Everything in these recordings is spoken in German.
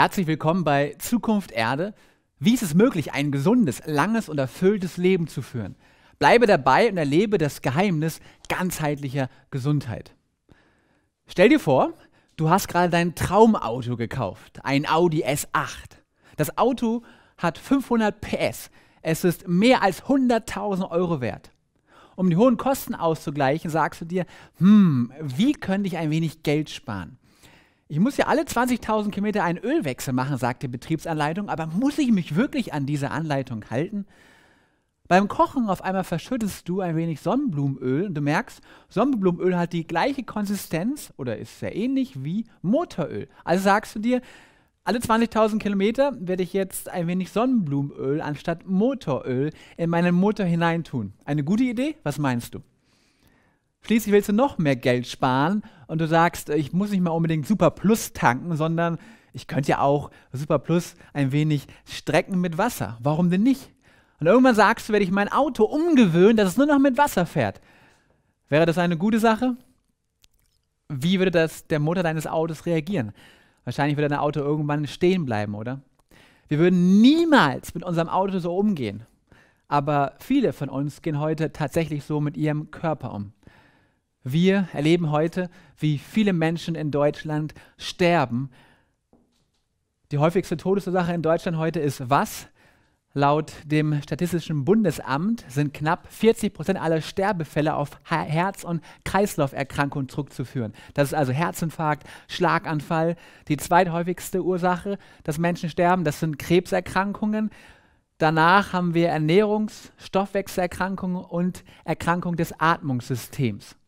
Herzlich willkommen bei Zukunft Erde. Wie ist es möglich, ein gesundes, langes und erfülltes Leben zu führen? Bleibe dabei und erlebe das Geheimnis ganzheitlicher Gesundheit. Stell dir vor, du hast gerade dein Traumauto gekauft, ein Audi S8. Das Auto hat 500 PS. Es ist mehr als 100.000 Euro wert. Um die hohen Kosten auszugleichen, sagst du dir, hm, wie könnte ich ein wenig Geld sparen? Ich muss ja alle 20.000 Kilometer einen Ölwechsel machen, sagt die Betriebsanleitung, aber muss ich mich wirklich an diese Anleitung halten? Beim Kochen auf einmal verschüttest du ein wenig Sonnenblumenöl und du merkst, Sonnenblumenöl hat die gleiche Konsistenz oder ist sehr ähnlich wie Motoröl. Also sagst du dir, alle 20.000 Kilometer werde ich jetzt ein wenig Sonnenblumenöl anstatt Motoröl in meinen Motor hineintun. Eine gute Idee? Was meinst du? Schließlich willst du noch mehr Geld sparen und du sagst, ich muss nicht mal unbedingt Super Plus tanken, sondern ich könnte ja auch Super Plus ein wenig strecken mit Wasser. Warum denn nicht? Und irgendwann sagst du, werde ich mein Auto umgewöhnen, dass es nur noch mit Wasser fährt. Wäre das eine gute Sache? Wie würde das der Motor deines Autos reagieren? Wahrscheinlich würde dein Auto irgendwann stehen bleiben, oder? Wir würden niemals mit unserem Auto so umgehen. Aber viele von uns gehen heute tatsächlich so mit ihrem Körper um. Wir erleben heute, wie viele Menschen in Deutschland sterben. Die häufigste Todesursache in Deutschland heute ist was? Laut dem Statistischen Bundesamt sind knapp 40 Prozent aller Sterbefälle auf Herz- und Kreislauferkrankungen zurückzuführen. Das ist also Herzinfarkt, Schlaganfall. Die zweithäufigste Ursache, dass Menschen sterben, das sind Krebserkrankungen. Danach haben wir Ernährungs-, Stoffwechselerkrankungen und Erkrankungen des Atmungssystems.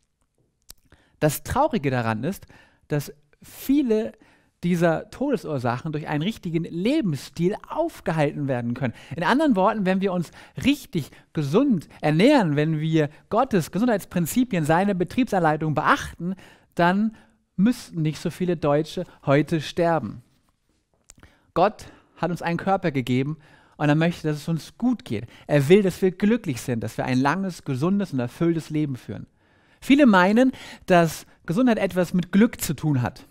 Das Traurige daran ist, dass viele dieser Todesursachen durch einen richtigen Lebensstil aufgehalten werden können. In anderen Worten, wenn wir uns richtig gesund ernähren, wenn wir Gottes Gesundheitsprinzipien, seine Betriebsanleitung beachten, dann müssten nicht so viele Deutsche heute sterben. Gott hat uns einen Körper gegeben und er möchte, dass es uns gut geht. Er will, dass wir glücklich sind, dass wir ein langes, gesundes und erfülltes Leben führen. Viele meinen, dass Gesundheit etwas mit Glück zu tun hat.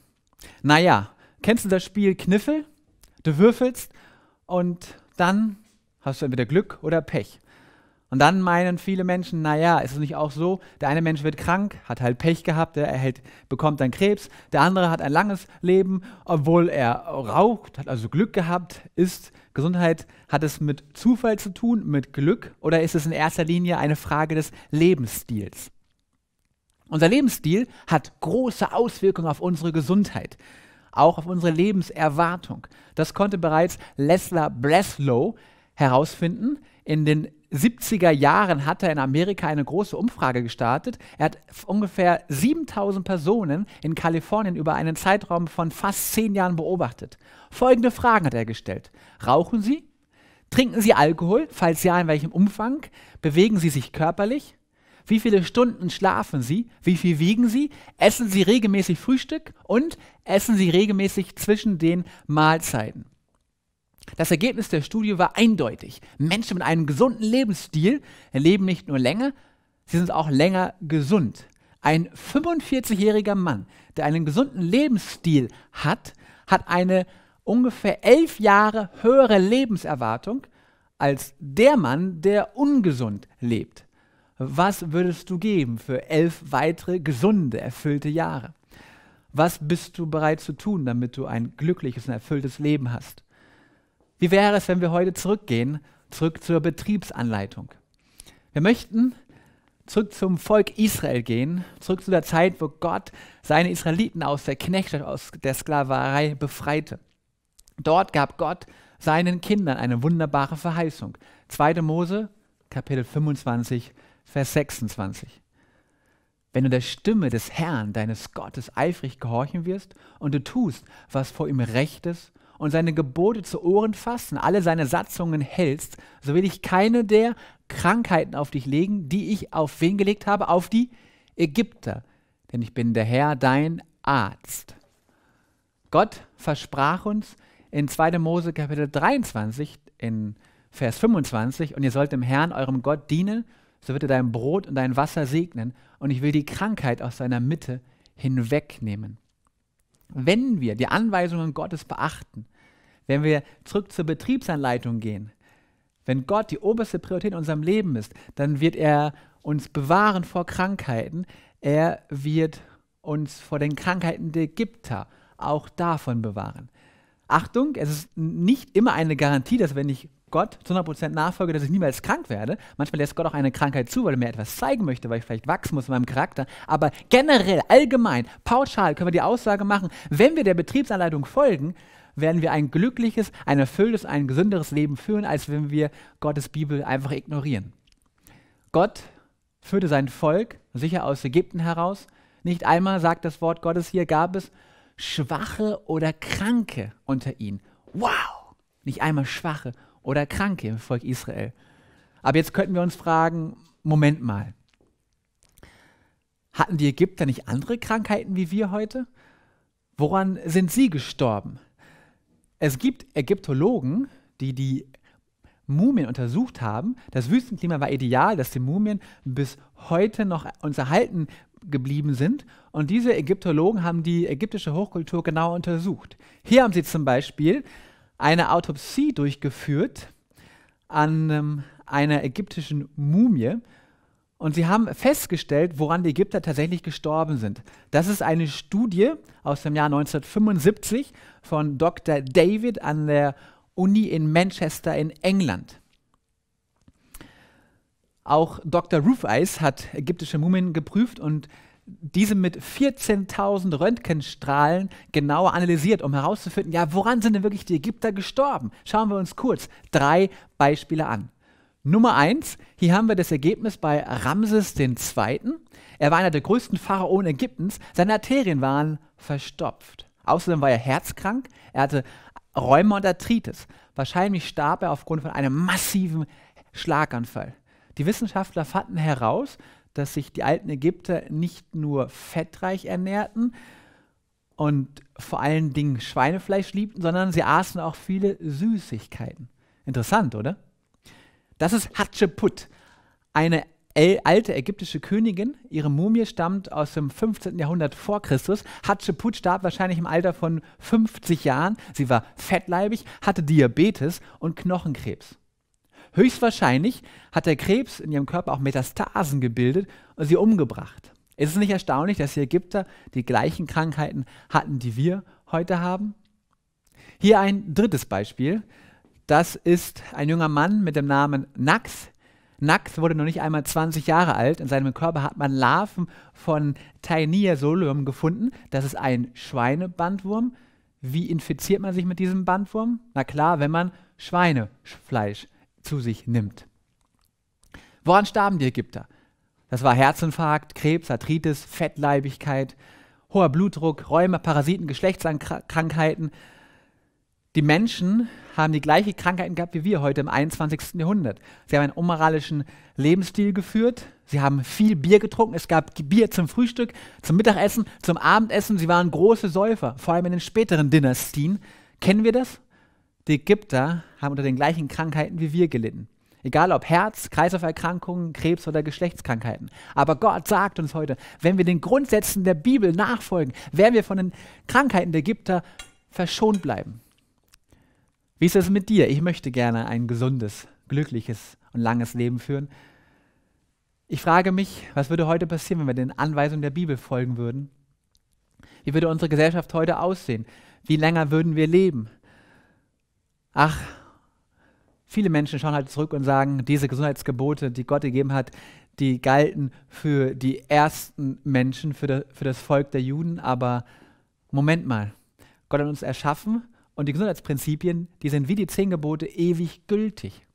Naja, kennst du das Spiel Kniffel? Du würfelst und dann hast du entweder Glück oder Pech. Und dann meinen viele Menschen, naja, ist es nicht auch so, der eine Mensch wird krank, hat halt Pech gehabt, er erhält, bekommt dann Krebs, der andere hat ein langes Leben, obwohl er raucht, hat also Glück gehabt. Ist Gesundheit, hat es mit Zufall zu tun, mit Glück oder ist es in erster Linie eine Frage des Lebensstils? Unser Lebensstil hat große Auswirkungen auf unsere Gesundheit, auch auf unsere Lebenserwartung. Das konnte bereits Leslie Breslow herausfinden. In den 70er Jahren hat er in Amerika eine große Umfrage gestartet. Er hat ungefähr 7000 Personen in Kalifornien über einen Zeitraum von fast zehn Jahren beobachtet. Folgende Fragen hat er gestellt. Rauchen Sie? Trinken Sie Alkohol? Falls ja, in welchem Umfang? Bewegen Sie sich körperlich? Wie viele Stunden schlafen Sie? Wie viel wiegen Sie? Essen Sie regelmäßig Frühstück? Und essen Sie regelmäßig zwischen den Mahlzeiten? Das Ergebnis der Studie war eindeutig. Menschen mit einem gesunden Lebensstil leben nicht nur länger, sie sind auch länger gesund. Ein 45-jähriger Mann, der einen gesunden Lebensstil hat, hat eine ungefähr elf Jahre höhere Lebenserwartung als der Mann, der ungesund lebt. Was würdest du geben für elf weitere gesunde, erfüllte Jahre? Was bist du bereit zu tun, damit du ein glückliches und erfülltes Leben hast? Wie wäre es, wenn wir heute zurückgehen, zurück zur Betriebsanleitung? Wir möchten zurück zum Volk Israel gehen, zurück zu der Zeit, wo Gott seine Israeliten aus der Knechtschaft, aus der Sklaverei befreite. Dort gab Gott seinen Kindern eine wunderbare Verheißung. 2. Mose, Kapitel 25, Vers 26. Wenn du der Stimme des Herrn, deines Gottes, eifrig gehorchen wirst und du tust, was vor ihm recht ist und seine Gebote zu Ohren fasst und alle seine Satzungen hältst, so will ich keine der Krankheiten auf dich legen, die ich auf wen gelegt habe? Auf die Ägypter. Denn ich bin der Herr, dein Arzt. Gott versprach uns in 2. Mose Kapitel 23 in Vers 25, und ihr sollt dem Herrn, eurem Gott, dienen so wird er dein Brot und dein Wasser segnen und ich will die Krankheit aus seiner Mitte hinwegnehmen. Wenn wir die Anweisungen Gottes beachten, Wenn wir zurück zur Betriebsanleitung gehen, wenn Gott die oberste Priorität in unserem Leben ist, dann wird er uns bewahren vor Krankheiten. Er wird uns vor den Krankheiten der Ägypter auch davon bewahren. Achtung, es ist nicht immer eine Garantie, dass wenn ich Gott zu 100% nachfolge, dass ich niemals krank werde. Manchmal lässt Gott auch eine Krankheit zu, weil er mir etwas zeigen möchte, weil ich vielleicht wachsen muss in meinem Charakter. Aber generell, allgemein, pauschal können wir die Aussage machen, wenn wir der Betriebsanleitung folgen, werden wir ein glückliches, ein erfülltes, ein gesünderes Leben führen, als wenn wir Gottes Bibel einfach ignorieren. Gott führte sein Volk sicher aus Ägypten heraus. Nicht einmal, sagt das Wort Gottes hier, gab es Schwache oder Kranke unter ihnen. Wow! Nicht einmal Schwache oder Kranke im Volk Israel. Aber jetzt könnten wir uns fragen, Moment mal. Hatten die Ägypter nicht andere Krankheiten wie wir heute? Woran sind sie gestorben? Es gibt Ägyptologen, die die Mumien untersucht haben. Das Wüstenklima war ideal, dass die Mumien bis heute noch uns erhalten geblieben sind. Und diese Ägyptologen haben die ägyptische Hochkultur genau untersucht. Hier haben sie zum Beispiel eine Autopsie durchgeführt an ähm, einer ägyptischen Mumie. Und sie haben festgestellt, woran die Ägypter tatsächlich gestorben sind. Das ist eine Studie aus dem Jahr 1975 von Dr. David an der Uni in Manchester in England. Auch Dr. Rufeis hat ägyptische Mumien geprüft und diese mit 14.000 Röntgenstrahlen genauer analysiert, um herauszufinden, ja, woran sind denn wirklich die Ägypter gestorben? Schauen wir uns kurz drei Beispiele an. Nummer eins, hier haben wir das Ergebnis bei Ramses II. Er war einer der größten Pharaonen Ägyptens. Seine Arterien waren verstopft. Außerdem war er herzkrank, er hatte Rheuma und Arthritis. Wahrscheinlich starb er aufgrund von einem massiven Schlaganfall. Die Wissenschaftler fanden heraus, dass sich die alten Ägypter nicht nur fettreich ernährten und vor allen Dingen Schweinefleisch liebten, sondern sie aßen auch viele Süßigkeiten. Interessant, oder? Das ist Hatscheput, eine alte ägyptische Königin. Ihre Mumie stammt aus dem 15. Jahrhundert vor Christus. Hatscheput starb wahrscheinlich im Alter von 50 Jahren. Sie war fettleibig, hatte Diabetes und Knochenkrebs. Höchstwahrscheinlich hat der Krebs in ihrem Körper auch Metastasen gebildet und sie umgebracht. Ist es nicht erstaunlich, dass die Ägypter die gleichen Krankheiten hatten, die wir heute haben? Hier ein drittes Beispiel. Das ist ein junger Mann mit dem Namen Nax. Nax wurde noch nicht einmal 20 Jahre alt. In seinem Körper hat man Larven von Taenia solium gefunden. Das ist ein Schweinebandwurm. Wie infiziert man sich mit diesem Bandwurm? Na klar, wenn man Schweinefleisch zu sich nimmt. Woran starben die Ägypter? Das war Herzinfarkt, Krebs, Arthritis, Fettleibigkeit, hoher Blutdruck, Rheuma, Parasiten, Geschlechtskrankheiten. Die Menschen haben die gleichen Krankheiten gehabt wie wir heute im 21. Jahrhundert. Sie haben einen unmoralischen Lebensstil geführt. Sie haben viel Bier getrunken. Es gab Bier zum Frühstück, zum Mittagessen, zum Abendessen. Sie waren große Säufer, vor allem in den späteren Dynastien. Kennen wir das? Die Ägypter haben unter den gleichen Krankheiten wie wir gelitten. Egal ob Herz, Kreislauferkrankungen, Krebs oder Geschlechtskrankheiten. Aber Gott sagt uns heute, wenn wir den Grundsätzen der Bibel nachfolgen, werden wir von den Krankheiten der Ägypter verschont bleiben. Wie ist es mit dir? Ich möchte gerne ein gesundes, glückliches und langes Leben führen. Ich frage mich, was würde heute passieren, wenn wir den Anweisungen der Bibel folgen würden? Wie würde unsere Gesellschaft heute aussehen? Wie länger würden wir leben? Ach, viele Menschen schauen halt zurück und sagen, diese Gesundheitsgebote, die Gott gegeben hat, die galten für die ersten Menschen, für, de, für das Volk der Juden. Aber Moment mal, Gott hat uns erschaffen und die Gesundheitsprinzipien, die sind wie die zehn Gebote ewig gültig.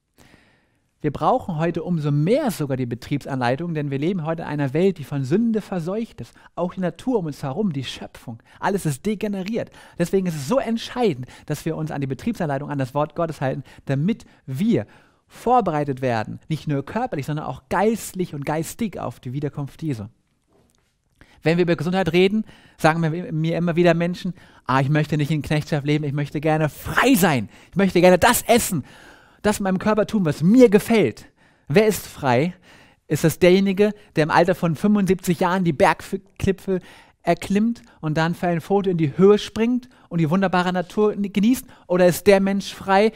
Wir brauchen heute umso mehr sogar die Betriebsanleitung, denn wir leben heute in einer Welt, die von Sünde verseucht ist. Auch die Natur um uns herum, die Schöpfung, alles ist degeneriert. Deswegen ist es so entscheidend, dass wir uns an die Betriebsanleitung, an das Wort Gottes halten, damit wir vorbereitet werden, nicht nur körperlich, sondern auch geistlich und geistig auf die Wiederkunft Jesu. Wenn wir über Gesundheit reden, sagen mir immer wieder Menschen, ah, ich möchte nicht in Knechtschaft leben, ich möchte gerne frei sein, ich möchte gerne das essen, das in meinem Körper tun, was mir gefällt. Wer ist frei? Ist das derjenige, der im Alter von 75 Jahren die Bergklippe erklimmt und dann für ein Foto in die Höhe springt und die wunderbare Natur genießt? Oder ist der Mensch frei,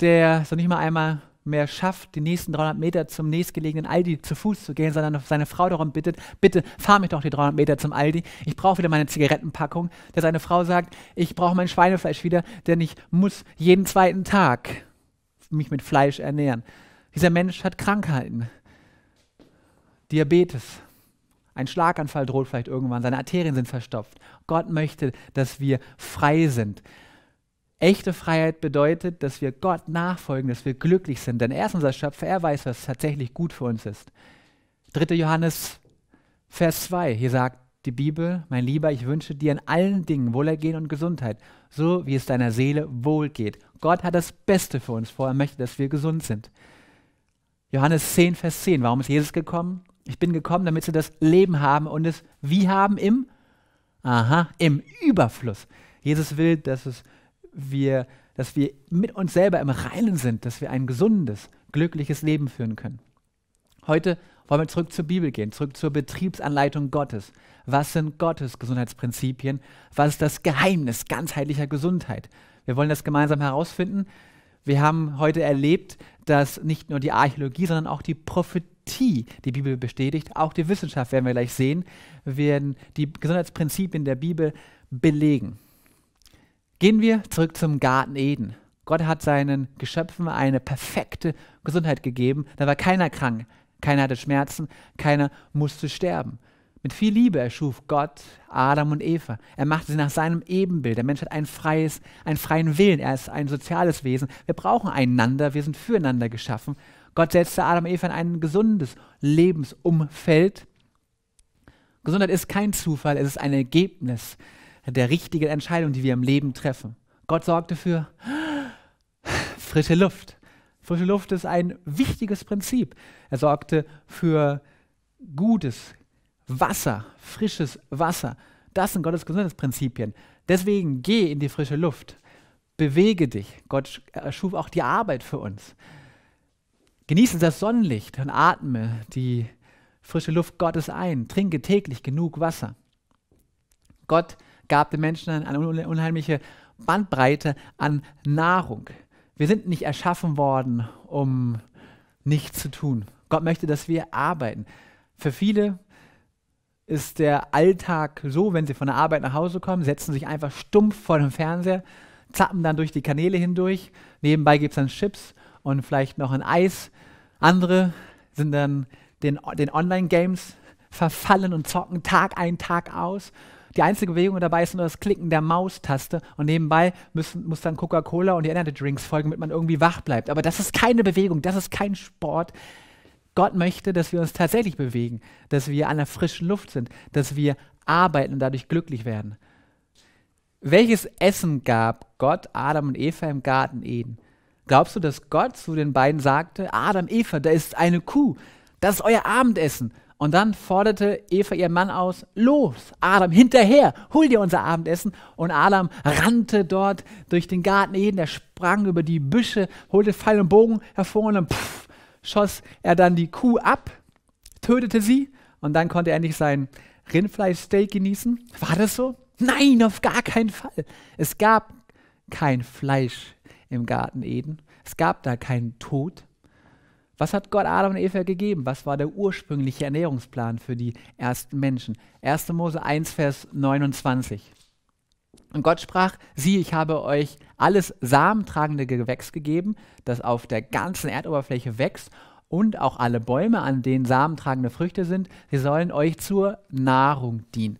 der so nicht mal einmal mehr schafft, die nächsten 300 Meter zum nächstgelegenen Aldi zu Fuß zu gehen, sondern seine Frau darum bittet, bitte fahr mich doch die 300 Meter zum Aldi, ich brauche wieder meine Zigarettenpackung, der seine Frau sagt, ich brauche mein Schweinefleisch wieder, denn ich muss jeden zweiten Tag mich mit Fleisch ernähren. Dieser Mensch hat Krankheiten, Diabetes, ein Schlaganfall droht vielleicht irgendwann, seine Arterien sind verstopft. Gott möchte, dass wir frei sind. Echte Freiheit bedeutet, dass wir Gott nachfolgen, dass wir glücklich sind, denn er ist unser Schöpfer, er weiß, was tatsächlich gut für uns ist. 3. Johannes, Vers 2, hier sagt die Bibel, mein Lieber, ich wünsche dir in allen Dingen Wohlergehen und Gesundheit, so wie es deiner Seele wohl geht. Gott hat das Beste für uns vor, er möchte, dass wir gesund sind. Johannes 10, Vers 10, warum ist Jesus gekommen? Ich bin gekommen, damit sie das Leben haben und es wie haben im, aha, im Überfluss. Jesus will, dass es wir, dass wir mit uns selber im Reinen sind, dass wir ein gesundes, glückliches Leben führen können. Heute wollen wir zurück zur Bibel gehen, zurück zur Betriebsanleitung Gottes. Was sind Gottes Gesundheitsprinzipien? Was ist das Geheimnis ganzheitlicher Gesundheit? Wir wollen das gemeinsam herausfinden. Wir haben heute erlebt, dass nicht nur die Archäologie, sondern auch die Prophetie die Bibel bestätigt. Auch die Wissenschaft, werden wir gleich sehen, werden die Gesundheitsprinzipien der Bibel belegen. Gehen wir zurück zum Garten Eden. Gott hat seinen Geschöpfen eine perfekte Gesundheit gegeben. Da war keiner krank, keiner hatte Schmerzen, keiner musste sterben. Mit viel Liebe erschuf Gott Adam und Eva. Er machte sie nach seinem Ebenbild. Der Mensch hat ein freies, einen freien Willen. Er ist ein soziales Wesen. Wir brauchen einander. Wir sind füreinander geschaffen. Gott setzte Adam und Eva in ein gesundes Lebensumfeld. Gesundheit ist kein Zufall, es ist ein Ergebnis der richtigen Entscheidung, die wir im Leben treffen. Gott sorgte für frische Luft. Frische Luft ist ein wichtiges Prinzip. Er sorgte für gutes Wasser, frisches Wasser. Das sind Gottes Gesundheitsprinzipien. Deswegen geh in die frische Luft. Bewege dich. Gott erschuf auch die Arbeit für uns. Genieße das Sonnenlicht und atme die frische Luft Gottes ein. Trinke täglich genug Wasser. Gott gab den Menschen eine unheimliche Bandbreite an Nahrung. Wir sind nicht erschaffen worden, um nichts zu tun. Gott möchte, dass wir arbeiten. Für viele ist der Alltag so, wenn sie von der Arbeit nach Hause kommen, setzen sich einfach stumpf vor dem Fernseher, zappen dann durch die Kanäle hindurch. Nebenbei gibt es dann Chips und vielleicht noch ein Eis. Andere sind dann den, den Online-Games verfallen und zocken Tag ein, Tag aus. Die einzige Bewegung dabei ist nur das Klicken der Maustaste und nebenbei müssen, muss dann Coca-Cola und die Energy Drinks folgen, damit man irgendwie wach bleibt. Aber das ist keine Bewegung, das ist kein Sport. Gott möchte, dass wir uns tatsächlich bewegen, dass wir an der frischen Luft sind, dass wir arbeiten und dadurch glücklich werden. Welches Essen gab Gott Adam und Eva im Garten Eden? Glaubst du, dass Gott zu den beiden sagte, Adam, Eva, da ist eine Kuh, das ist euer Abendessen? Und dann forderte Eva ihren Mann aus, los, Adam, hinterher, hol dir unser Abendessen. Und Adam rannte dort durch den Garten Eden, er sprang über die Büsche, holte Pfeil und Bogen hervor und dann pff, schoss er dann die Kuh ab, tötete sie und dann konnte er nicht sein Rindfleischsteak genießen. War das so? Nein, auf gar keinen Fall. Es gab kein Fleisch im Garten Eden. Es gab da keinen Tod. Was hat Gott Adam und Eva gegeben? Was war der ursprüngliche Ernährungsplan für die ersten Menschen? 1. Mose 1, Vers 29. Und Gott sprach, siehe, ich habe euch alles samentragende Gewächs gegeben, das auf der ganzen Erdoberfläche wächst und auch alle Bäume, an denen samentragende Früchte sind, sie sollen euch zur Nahrung dienen.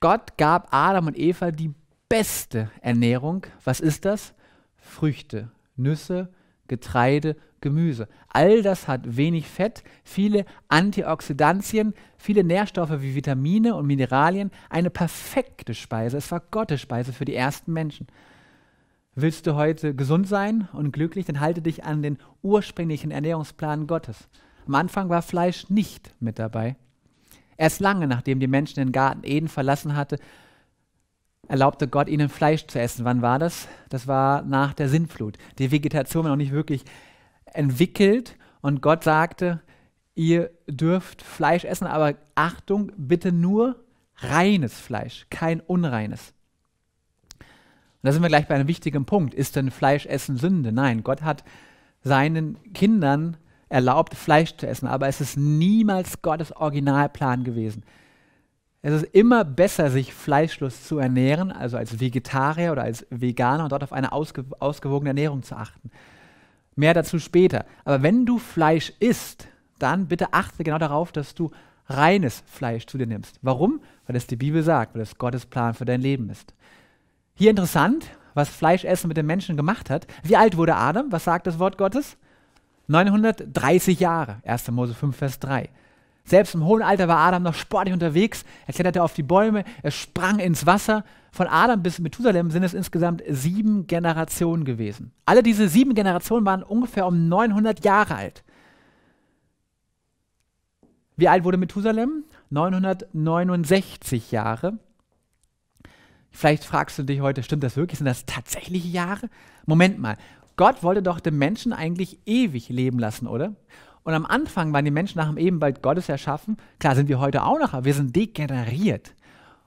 Gott gab Adam und Eva die beste Ernährung. Was ist das? Früchte, Nüsse, Getreide Gemüse. All das hat wenig Fett, viele Antioxidantien, viele Nährstoffe wie Vitamine und Mineralien. Eine perfekte Speise. Es war Gottes Speise für die ersten Menschen. Willst du heute gesund sein und glücklich, dann halte dich an den ursprünglichen Ernährungsplan Gottes. Am Anfang war Fleisch nicht mit dabei. Erst lange nachdem die Menschen den Garten Eden verlassen hatte, erlaubte Gott ihnen Fleisch zu essen. Wann war das? Das war nach der Sintflut. Die Vegetation war noch nicht wirklich entwickelt und Gott sagte, ihr dürft Fleisch essen, aber Achtung, bitte nur reines Fleisch, kein unreines. Und da sind wir gleich bei einem wichtigen Punkt. Ist denn Fleischessen Sünde? Nein, Gott hat seinen Kindern erlaubt, Fleisch zu essen, aber es ist niemals Gottes Originalplan gewesen. Es ist immer besser, sich fleischlos zu ernähren, also als Vegetarier oder als Veganer und dort auf eine ausge ausgewogene Ernährung zu achten. Mehr dazu später. Aber wenn du Fleisch isst, dann bitte achte genau darauf, dass du reines Fleisch zu dir nimmst. Warum? Weil es die Bibel sagt, weil es Gottes Plan für dein Leben ist. Hier interessant, was Fleischessen mit den Menschen gemacht hat. Wie alt wurde Adam? Was sagt das Wort Gottes? 930 Jahre. 1. Mose 5, Vers 3. Selbst im hohen Alter war Adam noch sportlich unterwegs. Er kletterte auf die Bäume, er sprang ins Wasser. Von Adam bis Methusalem sind es insgesamt sieben Generationen gewesen. Alle diese sieben Generationen waren ungefähr um 900 Jahre alt. Wie alt wurde Methusalem? 969 Jahre. Vielleicht fragst du dich heute, stimmt das wirklich? Sind das tatsächliche Jahre? Moment mal, Gott wollte doch den Menschen eigentlich ewig leben lassen, oder? Und am Anfang waren die Menschen nach dem Ebenbild Gottes erschaffen. Klar sind wir heute auch noch, aber wir sind degeneriert.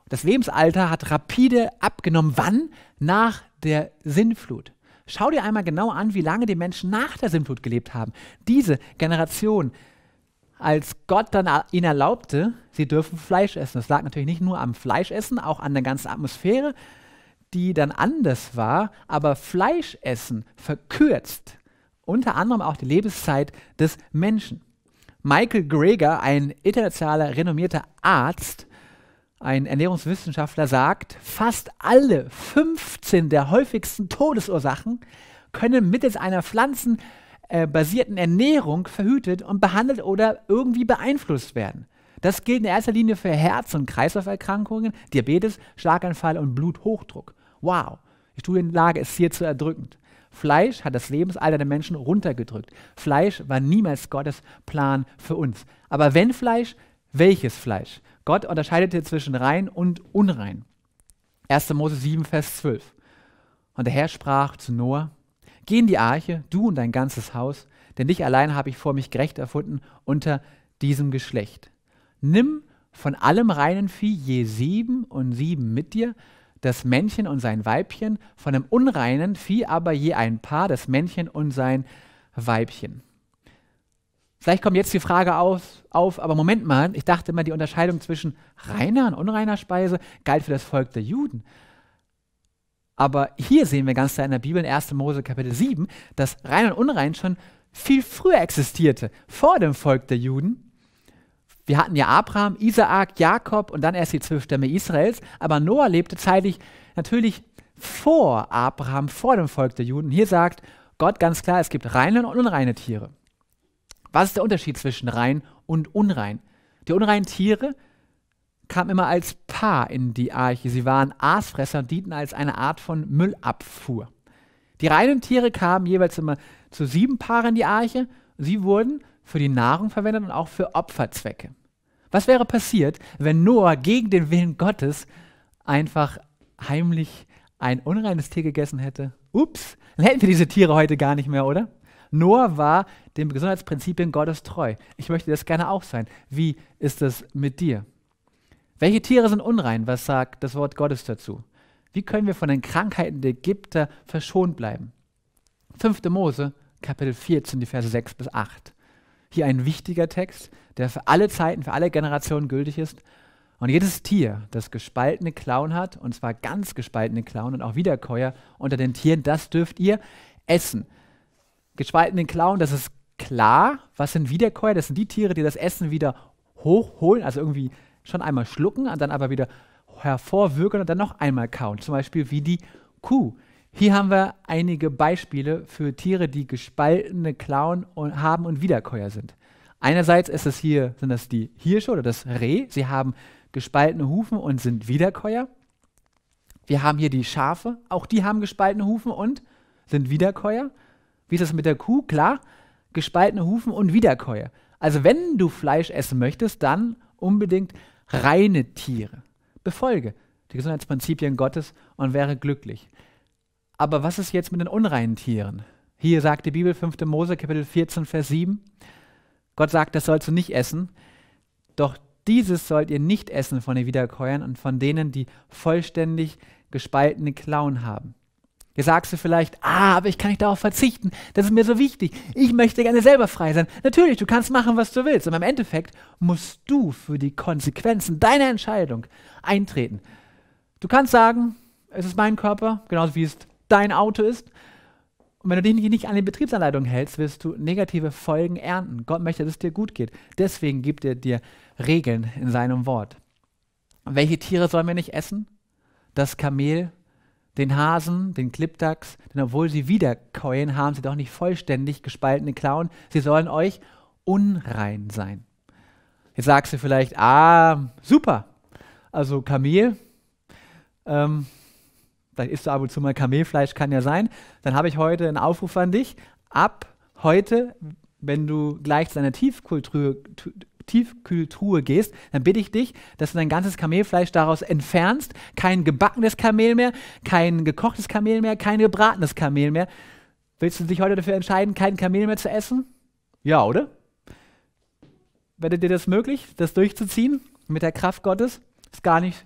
Das Lebensalter hat rapide abgenommen. Wann? Nach der Sinnflut. Schau dir einmal genau an, wie lange die Menschen nach der Sinnflut gelebt haben. Diese Generation, als Gott dann ihnen erlaubte, sie dürfen Fleisch essen. Das lag natürlich nicht nur am Fleischessen, auch an der ganzen Atmosphäre, die dann anders war. Aber Fleischessen verkürzt unter anderem auch die Lebenszeit des Menschen. Michael Greger, ein internationaler renommierter Arzt, ein Ernährungswissenschaftler, sagt, fast alle 15 der häufigsten Todesursachen können mittels einer pflanzenbasierten Ernährung verhütet und behandelt oder irgendwie beeinflusst werden. Das gilt in erster Linie für Herz- und Kreislauferkrankungen, Diabetes, Schlaganfall und Bluthochdruck. Wow, die Studienlage ist hier zu erdrückend. Fleisch hat das Lebensalter der Menschen runtergedrückt. Fleisch war niemals Gottes Plan für uns. Aber wenn Fleisch, welches Fleisch? Gott unterscheidete zwischen rein und unrein. 1. Mose 7, Vers 12. Und der Herr sprach zu Noah, Geh in die Arche, du und dein ganzes Haus, denn dich allein habe ich vor mich gerecht erfunden unter diesem Geschlecht. Nimm von allem reinen Vieh je sieben und sieben mit dir, das Männchen und sein Weibchen, von dem unreinen Vieh aber je ein Paar, das Männchen und sein Weibchen. Vielleicht kommt jetzt die Frage auf, auf, aber Moment mal, ich dachte immer, die Unterscheidung zwischen reiner und unreiner Speise galt für das Volk der Juden. Aber hier sehen wir ganz klar in der Bibel in 1. Mose Kapitel 7, dass rein und unrein schon viel früher existierte, vor dem Volk der Juden. Wir hatten ja Abraham, Isaak, Jakob und dann erst die zwölf Stämme Israels. Aber Noah lebte zeitlich natürlich vor Abraham, vor dem Volk der Juden. Hier sagt Gott ganz klar, es gibt reine und unreine Tiere. Was ist der Unterschied zwischen rein und unrein? Die unreinen Tiere kamen immer als Paar in die Arche. Sie waren Aasfresser und dienten als eine Art von Müllabfuhr. Die reinen Tiere kamen jeweils immer zu sieben Paaren in die Arche. Sie wurden für die Nahrung verwendet und auch für Opferzwecke. Was wäre passiert, wenn Noah gegen den Willen Gottes einfach heimlich ein unreines Tier gegessen hätte? Ups, dann hätten wir diese Tiere heute gar nicht mehr, oder? Noah war den Gesundheitsprinzipien Gottes treu. Ich möchte das gerne auch sein. Wie ist es mit dir? Welche Tiere sind unrein? Was sagt das Wort Gottes dazu? Wie können wir von den Krankheiten der Ägypter verschont bleiben? 5. Mose, Kapitel 14, die Verse 6 bis 8. Hier ein wichtiger Text, der für alle Zeiten, für alle Generationen gültig ist. Und jedes Tier, das gespaltene Klauen hat, und zwar ganz gespaltene Klauen und auch Wiederkäuer unter den Tieren, das dürft ihr essen. Gespaltene Klauen, das ist klar. Was sind Wiederkäuer? Das sind die Tiere, die das Essen wieder hochholen, also irgendwie schon einmal schlucken und dann aber wieder hervorwürgen und dann noch einmal kauen. Zum Beispiel wie die Kuh. Hier haben wir einige Beispiele für Tiere, die gespaltene Klauen und haben und Wiederkäuer sind. Einerseits ist es hier, sind das die Hirsche oder das Reh. Sie haben gespaltene Hufen und sind Wiederkäuer. Wir haben hier die Schafe, auch die haben gespaltene Hufen und sind Wiederkäuer. Wie ist das mit der Kuh? Klar, gespaltene Hufen und Wiederkäuer. Also wenn du Fleisch essen möchtest, dann unbedingt reine Tiere. Befolge die Gesundheitsprinzipien Gottes und wäre glücklich. Aber was ist jetzt mit den unreinen Tieren? Hier sagt die Bibel 5. Mose Kapitel 14 Vers 7, Gott sagt, das sollst du nicht essen. Doch dieses sollt ihr nicht essen von den Wiederkäuern und von denen, die vollständig gespaltene Klauen haben. Jetzt sagst du vielleicht, ah, aber ich kann nicht darauf verzichten. Das ist mir so wichtig. Ich möchte gerne selber frei sein. Natürlich, du kannst machen, was du willst. Aber im Endeffekt musst du für die Konsequenzen deiner Entscheidung eintreten. Du kannst sagen, es ist mein Körper, genauso wie es dein Auto ist. Und wenn du dich nicht an die Betriebsanleitung hältst, wirst du negative Folgen ernten. Gott möchte, dass es dir gut geht. Deswegen gibt er dir Regeln in seinem Wort. Welche Tiere sollen wir nicht essen? Das Kamel, den Hasen, den Klippdachs, denn obwohl sie wiederkäuen, haben sie doch nicht vollständig gespaltene Klauen. Sie sollen euch unrein sein. Jetzt sagst du vielleicht, ah, super. Also Kamel, ähm, vielleicht isst du ab und zu mal Kamelfleisch, kann ja sein. Dann habe ich heute einen Aufruf an dich. Ab heute, wenn du gleich zu deiner Tiefkultur, Tiefkühltruhe gehst, dann bitte ich dich, dass du dein ganzes Kamelfleisch daraus entfernst. Kein gebackenes Kamel mehr, kein gekochtes Kamel mehr, kein gebratenes Kamel mehr. Willst du dich heute dafür entscheiden, kein Kamel mehr zu essen? Ja, oder? Wäre dir das möglich, das durchzuziehen mit der Kraft Gottes? Ist gar nicht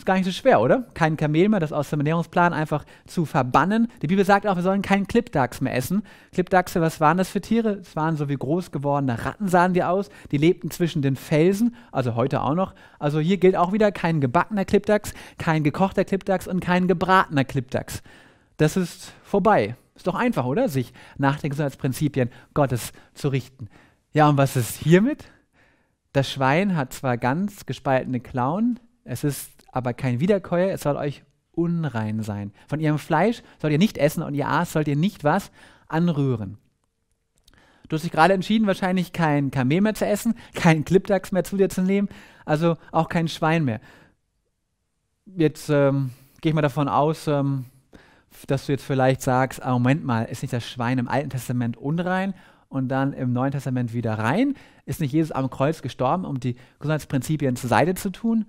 ist gar nicht so schwer, oder? Kein Kamel mehr, das aus dem Ernährungsplan einfach zu verbannen. Die Bibel sagt auch, wir sollen keinen Klippdachs mehr essen. Klippdachse, was waren das für Tiere? Es waren so wie groß gewordene Ratten, sahen die aus. Die lebten zwischen den Felsen, also heute auch noch. Also hier gilt auch wieder kein gebackener Klippdachs, kein gekochter Klippdachs und kein gebratener Klippdachs. Das ist vorbei. Ist doch einfach, oder? Sich nach den Gesundheitsprinzipien Gottes zu richten. Ja, und was ist hiermit? Das Schwein hat zwar ganz gespaltene Klauen, es ist aber kein Wiederkäuer, es soll euch unrein sein. Von ihrem Fleisch sollt ihr nicht essen und ihr Aas sollt ihr nicht was anrühren. Du hast dich gerade entschieden, wahrscheinlich kein Kamel mehr zu essen, keinen Klippdachs mehr zu dir zu nehmen, also auch kein Schwein mehr. Jetzt ähm, gehe ich mal davon aus, ähm, dass du jetzt vielleicht sagst, ah, Moment mal, ist nicht das Schwein im Alten Testament unrein und dann im Neuen Testament wieder rein? Ist nicht Jesus am Kreuz gestorben, um die Gesundheitsprinzipien zur Seite zu tun?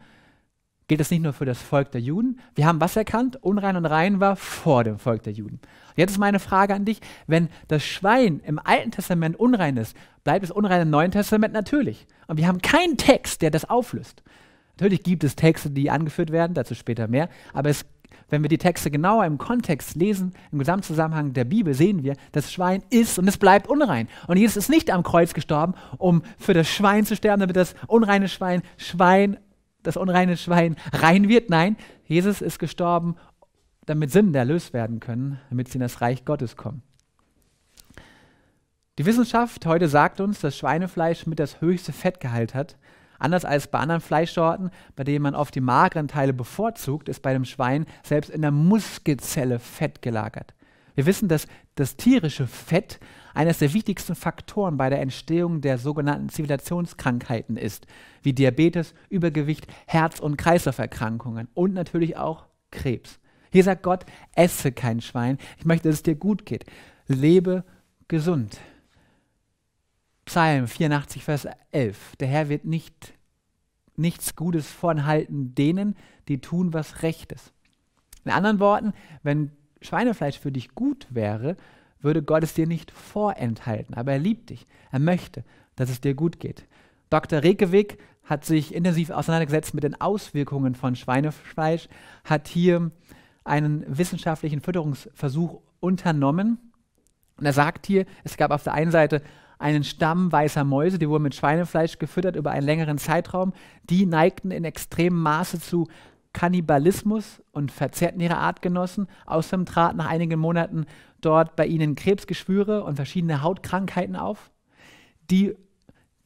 Gilt das nicht nur für das Volk der Juden. Wir haben was erkannt? Unrein und rein war vor dem Volk der Juden. Jetzt ist meine Frage an dich, wenn das Schwein im Alten Testament unrein ist, bleibt es unrein im Neuen Testament natürlich. Und wir haben keinen Text, der das auflöst. Natürlich gibt es Texte, die angeführt werden, dazu später mehr, aber es, wenn wir die Texte genauer im Kontext lesen, im Gesamtzusammenhang der Bibel, sehen wir, das Schwein ist und es bleibt unrein. Und Jesus ist nicht am Kreuz gestorben, um für das Schwein zu sterben, damit das unreine Schwein Schwein das unreine Schwein rein wird. Nein, Jesus ist gestorben, damit Sünden erlöst werden können, damit sie in das Reich Gottes kommen. Die Wissenschaft heute sagt uns, dass Schweinefleisch mit das höchste Fettgehalt hat. Anders als bei anderen Fleischsorten, bei denen man oft die mageren Teile bevorzugt, ist bei dem Schwein selbst in der Muskelzelle Fett gelagert. Wir wissen, dass das tierische Fett eines der wichtigsten Faktoren bei der Entstehung der sogenannten Zivilisationskrankheiten ist, wie Diabetes, Übergewicht, Herz- und Kreislauferkrankungen und natürlich auch Krebs. Hier sagt Gott, esse kein Schwein, ich möchte, dass es dir gut geht. Lebe gesund. Psalm 84, Vers 11. Der Herr wird nicht, nichts Gutes vorenthalten denen, die tun, was recht ist. In anderen Worten, wenn Schweinefleisch für dich gut wäre, würde Gott es dir nicht vorenthalten. Aber er liebt dich. Er möchte, dass es dir gut geht. Dr. Rekewick hat sich intensiv auseinandergesetzt mit den Auswirkungen von Schweinefleisch, hat hier einen wissenschaftlichen Fütterungsversuch unternommen. Und er sagt hier, es gab auf der einen Seite einen Stamm weißer Mäuse, die wurden mit Schweinefleisch gefüttert über einen längeren Zeitraum. Die neigten in extremem Maße zu Kannibalismus und verzerrten ihre Artgenossen. Außerdem traten nach einigen Monaten dort bei ihnen Krebsgeschwüre und verschiedene Hautkrankheiten auf. Die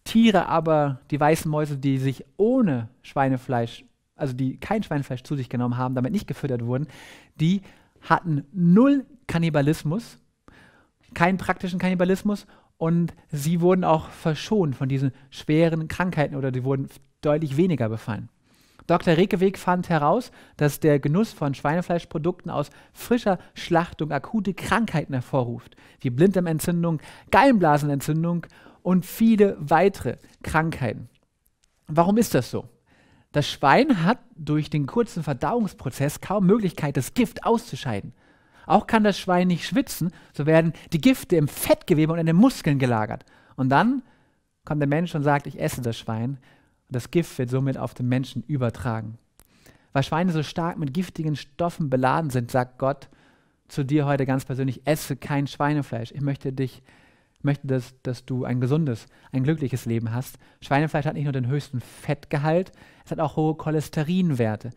Tiere aber, die weißen Mäuse, die sich ohne Schweinefleisch, also die kein Schweinefleisch zu sich genommen haben, damit nicht gefüttert wurden, die hatten null Kannibalismus, keinen praktischen Kannibalismus und sie wurden auch verschont von diesen schweren Krankheiten oder die wurden deutlich weniger befallen. Dr. Rekeweg fand heraus, dass der Genuss von Schweinefleischprodukten aus frischer Schlachtung akute Krankheiten hervorruft, wie Blinddarmentzündung, Gallenblasenentzündung und viele weitere Krankheiten. Warum ist das so? Das Schwein hat durch den kurzen Verdauungsprozess kaum Möglichkeit, das Gift auszuscheiden. Auch kann das Schwein nicht schwitzen, so werden die Gifte im Fettgewebe und in den Muskeln gelagert. Und dann kommt der Mensch und sagt, ich esse das Schwein. Das Gift wird somit auf den Menschen übertragen. Weil Schweine so stark mit giftigen Stoffen beladen sind, sagt Gott zu dir heute ganz persönlich, esse kein Schweinefleisch. Ich möchte dich, möchte, dass, dass du ein gesundes, ein glückliches Leben hast. Schweinefleisch hat nicht nur den höchsten Fettgehalt, es hat auch hohe Cholesterinwerte.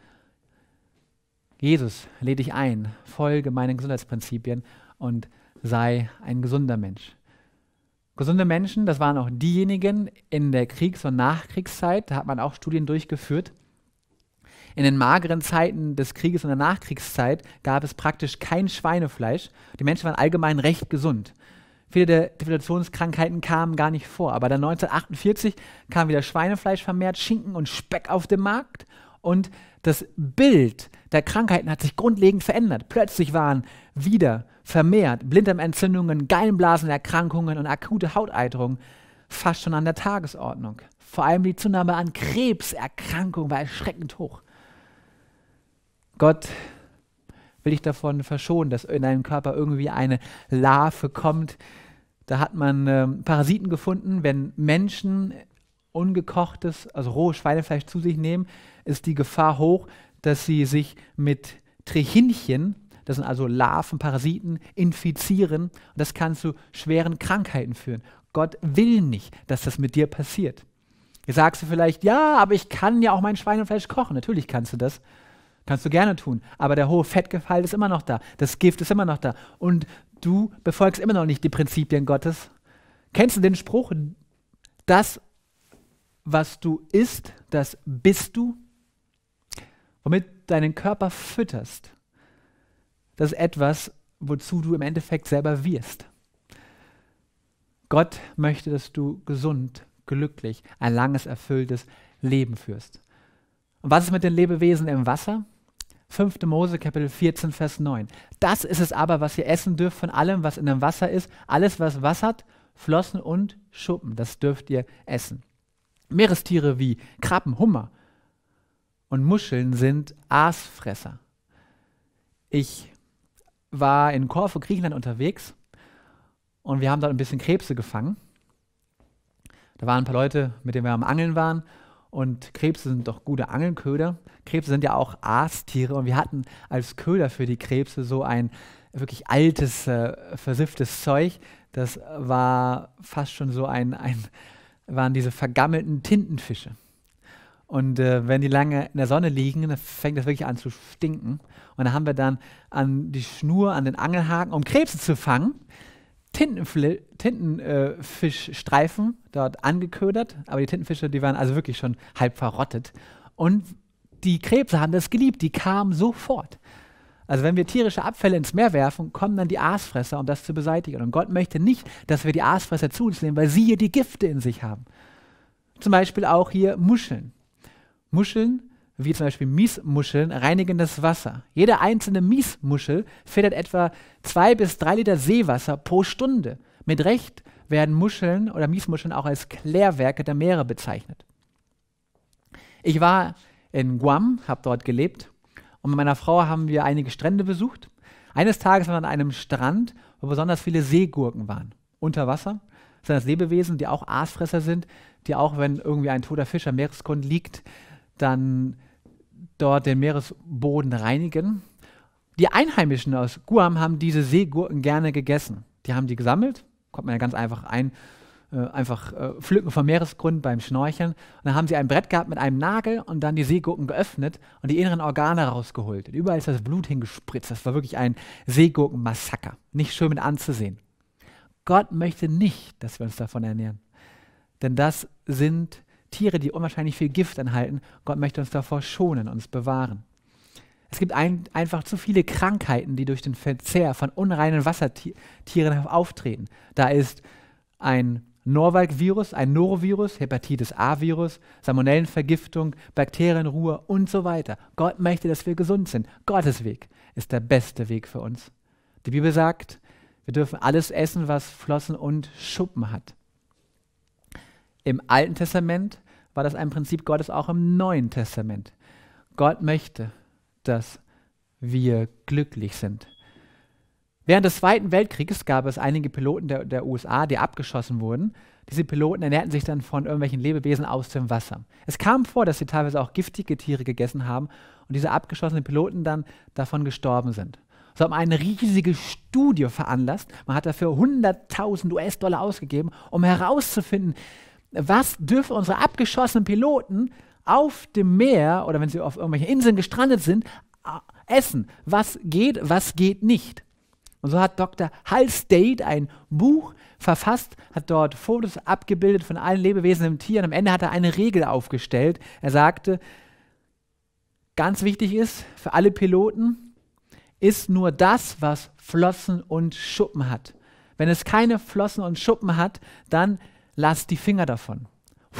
Jesus lädt dich ein, folge meinen Gesundheitsprinzipien und sei ein gesunder Mensch. Gesunde Menschen, das waren auch diejenigen in der Kriegs- und Nachkriegszeit, da hat man auch Studien durchgeführt. In den mageren Zeiten des Krieges und der Nachkriegszeit gab es praktisch kein Schweinefleisch. Die Menschen waren allgemein recht gesund. Viele der Definitionskrankheiten kamen gar nicht vor. Aber dann 1948 kam wieder Schweinefleisch vermehrt, Schinken und Speck auf den Markt. Und das Bild der Krankheiten hat sich grundlegend verändert. Plötzlich waren wieder vermehrt Blinddarmentzündungen, Gallenblasenerkrankungen und akute Hauteiterungen fast schon an der Tagesordnung. Vor allem die Zunahme an Krebserkrankungen war erschreckend hoch. Gott will dich davon verschonen, dass in deinem Körper irgendwie eine Larve kommt. Da hat man äh, Parasiten gefunden, wenn Menschen ungekochtes, also rohes Schweinefleisch zu sich nehmen, ist die Gefahr hoch, dass sie sich mit Trichinchen, das sind also Larven, Parasiten, infizieren. Und das kann zu schweren Krankheiten führen. Gott will nicht, dass das mit dir passiert. Jetzt sagst du vielleicht, ja, aber ich kann ja auch mein Schweinefleisch kochen. Natürlich kannst du das. Kannst du gerne tun. Aber der hohe Fettgehalt ist immer noch da. Das Gift ist immer noch da. Und du befolgst immer noch nicht die Prinzipien Gottes. Kennst du den Spruch, das, was du isst, das bist du? Womit deinen Körper fütterst. Das ist etwas, wozu du im Endeffekt selber wirst. Gott möchte, dass du gesund, glücklich, ein langes, erfülltes Leben führst. Und was ist mit den Lebewesen im Wasser? 5. Mose Kapitel 14, Vers 9. Das ist es aber, was ihr essen dürft von allem, was in dem Wasser ist. Alles, was wassert, Flossen und Schuppen, das dürft ihr essen. Meerestiere wie Krabben, Hummer und Muscheln sind Aasfresser. Ich war in Korfu, Griechenland unterwegs und wir haben dort ein bisschen Krebse gefangen. Da waren ein paar Leute, mit denen wir am Angeln waren und Krebse sind doch gute Angelköder. Krebse sind ja auch Aastiere und wir hatten als Köder für die Krebse so ein wirklich altes, äh, versifftes Zeug. Das war fast schon so ein, ein waren diese vergammelten Tintenfische. Und äh, wenn die lange in der Sonne liegen, dann fängt das wirklich an zu stinken. Und dann haben wir dann an die Schnur, an den Angelhaken, um Krebse zu fangen, Tintenfischstreifen äh, dort angeködert, aber die Tintenfische, die waren also wirklich schon halb verrottet. Und die Krebse haben das geliebt, die kamen sofort. Also wenn wir tierische Abfälle ins Meer werfen, kommen dann die Aasfresser, um das zu beseitigen. Und Gott möchte nicht, dass wir die Aasfresser zu uns nehmen, weil sie hier die Gifte in sich haben. Zum Beispiel auch hier Muscheln. Muscheln wie zum Beispiel Miesmuscheln, reinigen das Wasser. Jede einzelne Miesmuschel filtert etwa zwei bis drei Liter Seewasser pro Stunde. Mit Recht werden Muscheln oder Miesmuscheln auch als Klärwerke der Meere bezeichnet. Ich war in Guam, habe dort gelebt und mit meiner Frau haben wir einige Strände besucht. Eines Tages waren wir an einem Strand, wo besonders viele Seegurken waren. Unter Wasser sind das Lebewesen, die auch Aasfresser sind, die auch, wenn irgendwie ein toter Fisch am Meeresgrund liegt, dann dort den Meeresboden reinigen. Die Einheimischen aus Guam haben diese Seegurken gerne gegessen. Die haben die gesammelt, kommt man ja ganz einfach ein, äh, einfach äh, pflücken vom Meeresgrund beim Schnorcheln. Und dann haben sie ein Brett gehabt mit einem Nagel und dann die Seegurken geöffnet und die inneren Organe rausgeholt. Und überall ist das Blut hingespritzt. Das war wirklich ein Seegurkenmassaker. Nicht schön mit anzusehen. Gott möchte nicht, dass wir uns davon ernähren. Denn das sind Tiere, die unwahrscheinlich viel Gift enthalten. Gott möchte uns davor schonen, uns bewahren. Es gibt ein, einfach zu viele Krankheiten, die durch den Verzehr von unreinen Wassertieren auftreten. Da ist ein Norwalk-Virus, ein Norovirus, Hepatitis A-Virus, Salmonellenvergiftung, Bakterienruhe und so weiter. Gott möchte, dass wir gesund sind. Gottes Weg ist der beste Weg für uns. Die Bibel sagt, wir dürfen alles essen, was Flossen und Schuppen hat. Im Alten Testament war das ein Prinzip Gottes auch im Neuen Testament. Gott möchte, dass wir glücklich sind. Während des Zweiten Weltkrieges gab es einige Piloten der, der USA, die abgeschossen wurden. Diese Piloten ernährten sich dann von irgendwelchen Lebewesen aus dem Wasser. Es kam vor, dass sie teilweise auch giftige Tiere gegessen haben und diese abgeschossenen Piloten dann davon gestorben sind. So hat man eine riesige Studie veranlasst. Man hat dafür 100.000 US-Dollar ausgegeben, um herauszufinden, was dürfen unsere abgeschossenen Piloten auf dem Meer oder wenn sie auf irgendwelchen Inseln gestrandet sind, essen. Was geht, was geht nicht. Und so hat Dr. Hal State ein Buch verfasst, hat dort Fotos abgebildet von allen Lebewesen im Tier und am Ende hat er eine Regel aufgestellt. Er sagte, ganz wichtig ist für alle Piloten, ist nur das, was Flossen und Schuppen hat. Wenn es keine Flossen und Schuppen hat, dann lasst die Finger davon.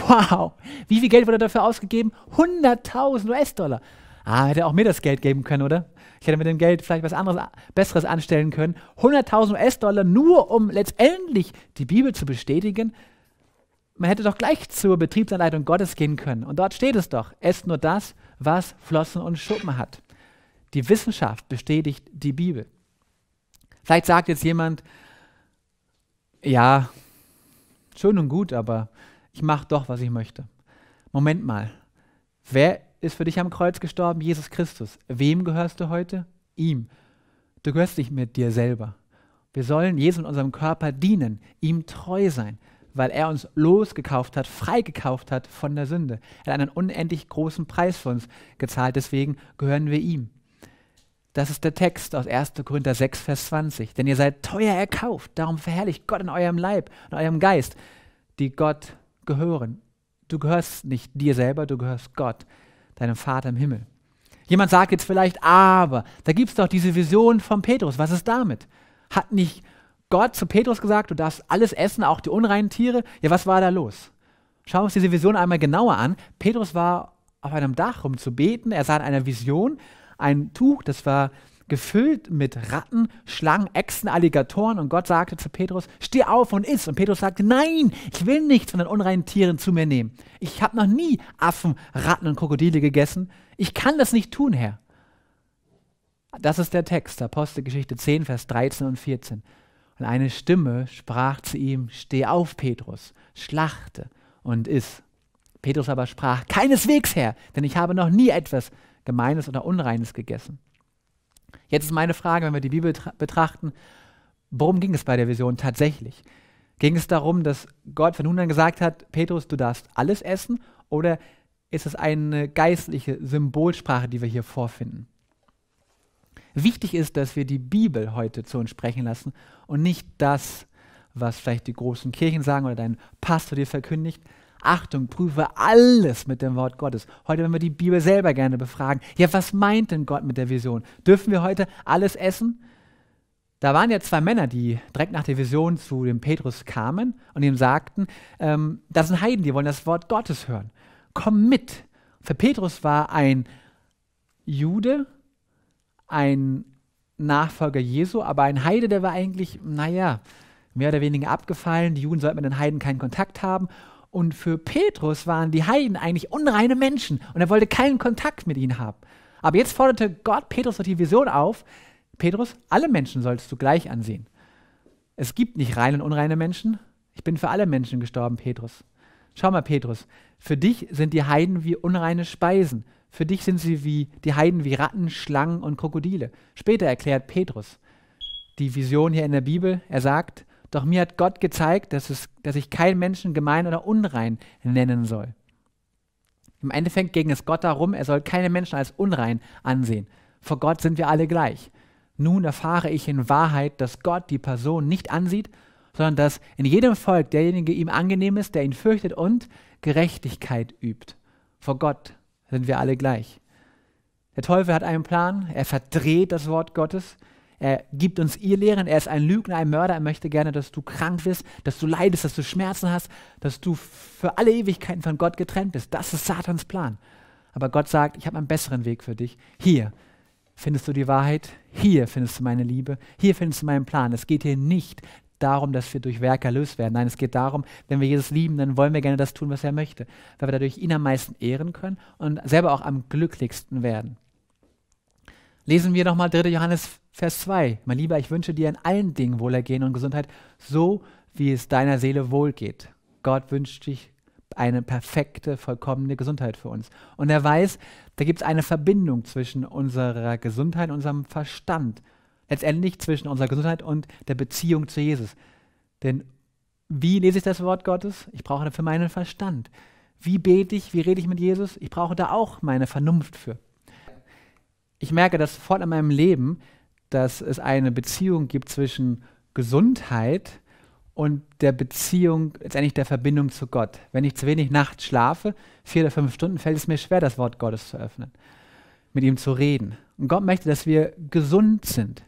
Wow, wie viel Geld wurde dafür ausgegeben? 100.000 US-Dollar. Ah, hätte auch mir das Geld geben können, oder? Ich hätte mit dem Geld vielleicht was anderes, Besseres anstellen können. 100.000 US-Dollar nur, um letztendlich die Bibel zu bestätigen. Man hätte doch gleich zur Betriebsanleitung Gottes gehen können. Und dort steht es doch, esst nur das, was Flossen und Schuppen hat. Die Wissenschaft bestätigt die Bibel. Vielleicht sagt jetzt jemand, ja, schön und gut, aber ich mache doch, was ich möchte. Moment mal, wer ist für dich am Kreuz gestorben? Jesus Christus. Wem gehörst du heute? Ihm. Du gehörst nicht mit dir selber. Wir sollen Jesus in unserem Körper dienen, ihm treu sein, weil er uns losgekauft hat, freigekauft hat von der Sünde. Er hat einen unendlich großen Preis für uns gezahlt, deswegen gehören wir ihm. Das ist der Text aus 1. Korinther 6, Vers 20. Denn ihr seid teuer erkauft, darum verherrlicht Gott in eurem Leib, in eurem Geist, die Gott gehören. Du gehörst nicht dir selber, du gehörst Gott deinem Vater im Himmel. Jemand sagt jetzt vielleicht, aber da gibt es doch diese Vision von Petrus. Was ist damit? Hat nicht Gott zu Petrus gesagt, du darfst alles essen, auch die unreinen Tiere? Ja, was war da los? Schauen wir uns diese Vision einmal genauer an. Petrus war auf einem Dach, um zu beten. Er sah in einer Vision ein Tuch, das war gefüllt mit Ratten, Schlangen, Echsen, Alligatoren. Und Gott sagte zu Petrus, steh auf und iss. Und Petrus sagte, nein, ich will nichts von den unreinen Tieren zu mir nehmen. Ich habe noch nie Affen, Ratten und Krokodile gegessen. Ich kann das nicht tun, Herr. Das ist der Text, Apostelgeschichte 10, Vers 13 und 14. Und eine Stimme sprach zu ihm, steh auf, Petrus, schlachte und iss. Petrus aber sprach, keineswegs, Herr, denn ich habe noch nie etwas Gemeines oder Unreines gegessen. Jetzt ist meine Frage, wenn wir die Bibel betrachten, worum ging es bei der Vision tatsächlich? Ging es darum, dass Gott von nun an gesagt hat, Petrus, du darfst alles essen? Oder ist es eine geistliche Symbolsprache, die wir hier vorfinden? Wichtig ist, dass wir die Bibel heute zu uns sprechen lassen und nicht das, was vielleicht die großen Kirchen sagen oder dein Pastor dir verkündigt, Achtung, prüfe alles mit dem Wort Gottes. Heute, wenn wir die Bibel selber gerne befragen, ja, was meint denn Gott mit der Vision? Dürfen wir heute alles essen? Da waren ja zwei Männer, die direkt nach der Vision zu dem Petrus kamen und ihm sagten, ähm, das sind Heiden, die wollen das Wort Gottes hören. Komm mit. Für Petrus war ein Jude, ein Nachfolger Jesu, aber ein Heide, der war eigentlich, naja, mehr oder weniger abgefallen. Die Juden sollten mit den Heiden keinen Kontakt haben. Und für Petrus waren die Heiden eigentlich unreine Menschen und er wollte keinen Kontakt mit ihnen haben. Aber jetzt forderte Gott Petrus durch die Vision auf, Petrus, alle Menschen solltest du gleich ansehen. Es gibt nicht reine und unreine Menschen. Ich bin für alle Menschen gestorben, Petrus. Schau mal, Petrus, für dich sind die Heiden wie unreine Speisen. Für dich sind sie wie die Heiden wie Ratten, Schlangen und Krokodile. Später erklärt Petrus die Vision hier in der Bibel. Er sagt, doch mir hat Gott gezeigt, dass, es, dass ich keinen Menschen gemein oder unrein nennen soll. Im Endeffekt ging es Gott darum, er soll keine Menschen als unrein ansehen. Vor Gott sind wir alle gleich. Nun erfahre ich in Wahrheit, dass Gott die Person nicht ansieht, sondern dass in jedem Volk derjenige ihm angenehm ist, der ihn fürchtet und Gerechtigkeit übt. Vor Gott sind wir alle gleich. Der Teufel hat einen Plan, er verdreht das Wort Gottes, er gibt uns ihr Lehren. Er ist ein Lügner, ein Mörder. Er möchte gerne, dass du krank bist, dass du leidest, dass du Schmerzen hast, dass du für alle Ewigkeiten von Gott getrennt bist. Das ist Satans Plan. Aber Gott sagt, ich habe einen besseren Weg für dich. Hier findest du die Wahrheit. Hier findest du meine Liebe. Hier findest du meinen Plan. Es geht hier nicht darum, dass wir durch Werke erlöst werden. Nein, es geht darum, wenn wir Jesus lieben, dann wollen wir gerne das tun, was er möchte, weil wir dadurch ihn am meisten ehren können und selber auch am glücklichsten werden. Lesen wir nochmal 3. Johannes Vers 2. Mein Lieber, ich wünsche dir in allen Dingen Wohlergehen und Gesundheit, so wie es deiner Seele wohl geht. Gott wünscht sich eine perfekte, vollkommene Gesundheit für uns. Und er weiß, da gibt es eine Verbindung zwischen unserer Gesundheit und unserem Verstand. Letztendlich zwischen unserer Gesundheit und der Beziehung zu Jesus. Denn wie lese ich das Wort Gottes? Ich brauche dafür meinen Verstand. Wie bete ich? Wie rede ich mit Jesus? Ich brauche da auch meine Vernunft für. Ich merke das sofort in meinem Leben, dass es eine Beziehung gibt zwischen Gesundheit und der Beziehung, letztendlich der Verbindung zu Gott. Wenn ich zu wenig nachts schlafe, vier oder fünf Stunden, fällt es mir schwer, das Wort Gottes zu öffnen, mit ihm zu reden. Und Gott möchte, dass wir gesund sind.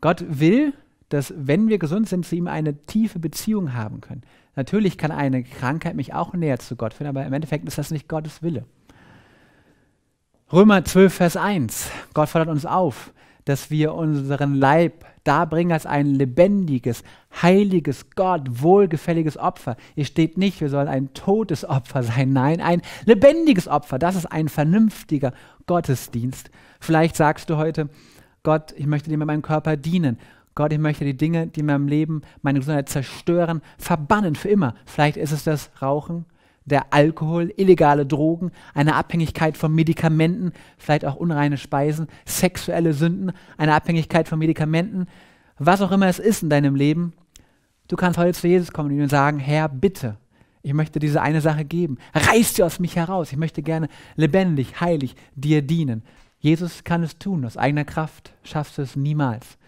Gott will, dass, wenn wir gesund sind, zu ihm eine tiefe Beziehung haben können. Natürlich kann eine Krankheit mich auch näher zu Gott führen, aber im Endeffekt ist das nicht Gottes Wille. Römer 12, Vers 1. Gott fordert uns auf, dass wir unseren Leib darbringen als ein lebendiges, heiliges, Gott wohlgefälliges Opfer. Hier steht nicht, wir sollen ein totes Opfer sein. Nein, ein lebendiges Opfer. Das ist ein vernünftiger Gottesdienst. Vielleicht sagst du heute, Gott, ich möchte dir mit meinem Körper dienen. Gott, ich möchte die Dinge, die in meinem Leben meine Gesundheit zerstören, verbannen für immer. Vielleicht ist es das Rauchen, der Alkohol, illegale Drogen, eine Abhängigkeit von Medikamenten, vielleicht auch unreine Speisen, sexuelle Sünden, eine Abhängigkeit von Medikamenten, was auch immer es ist in deinem Leben. Du kannst heute zu Jesus kommen und ihm sagen, Herr, bitte, ich möchte diese eine Sache geben. Reiß sie aus mich heraus. Ich möchte gerne lebendig, heilig dir dienen. Jesus kann es tun, aus eigener Kraft schaffst du es niemals.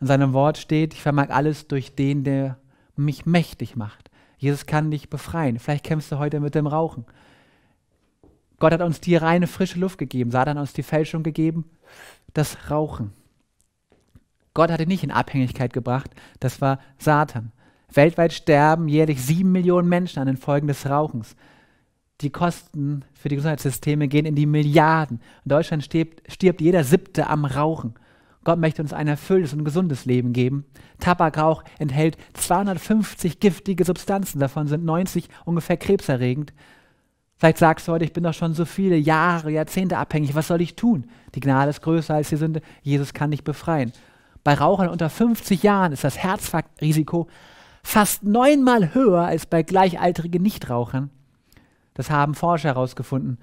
In seinem Wort steht, ich vermag alles durch den, der mich mächtig macht. Jesus kann dich befreien. Vielleicht kämpfst du heute mit dem Rauchen. Gott hat uns die reine frische Luft gegeben. Satan hat uns die Fälschung gegeben, das Rauchen. Gott hat dich nicht in Abhängigkeit gebracht. Das war Satan. Weltweit sterben jährlich sieben Millionen Menschen an den Folgen des Rauchens. Die Kosten für die Gesundheitssysteme gehen in die Milliarden. In Deutschland stirbt, stirbt jeder Siebte am Rauchen. Gott möchte uns ein erfülltes und gesundes Leben geben. Tabakrauch enthält 250 giftige Substanzen, davon sind 90 ungefähr krebserregend. Vielleicht sagst du heute, ich bin doch schon so viele Jahre, Jahrzehnte abhängig, was soll ich tun? Die Gnade ist größer als die Sünde, Jesus kann dich befreien. Bei Rauchern unter 50 Jahren ist das Herzrisiko fast neunmal höher als bei gleichaltrigen Nichtrauchern. Das haben Forscher herausgefunden.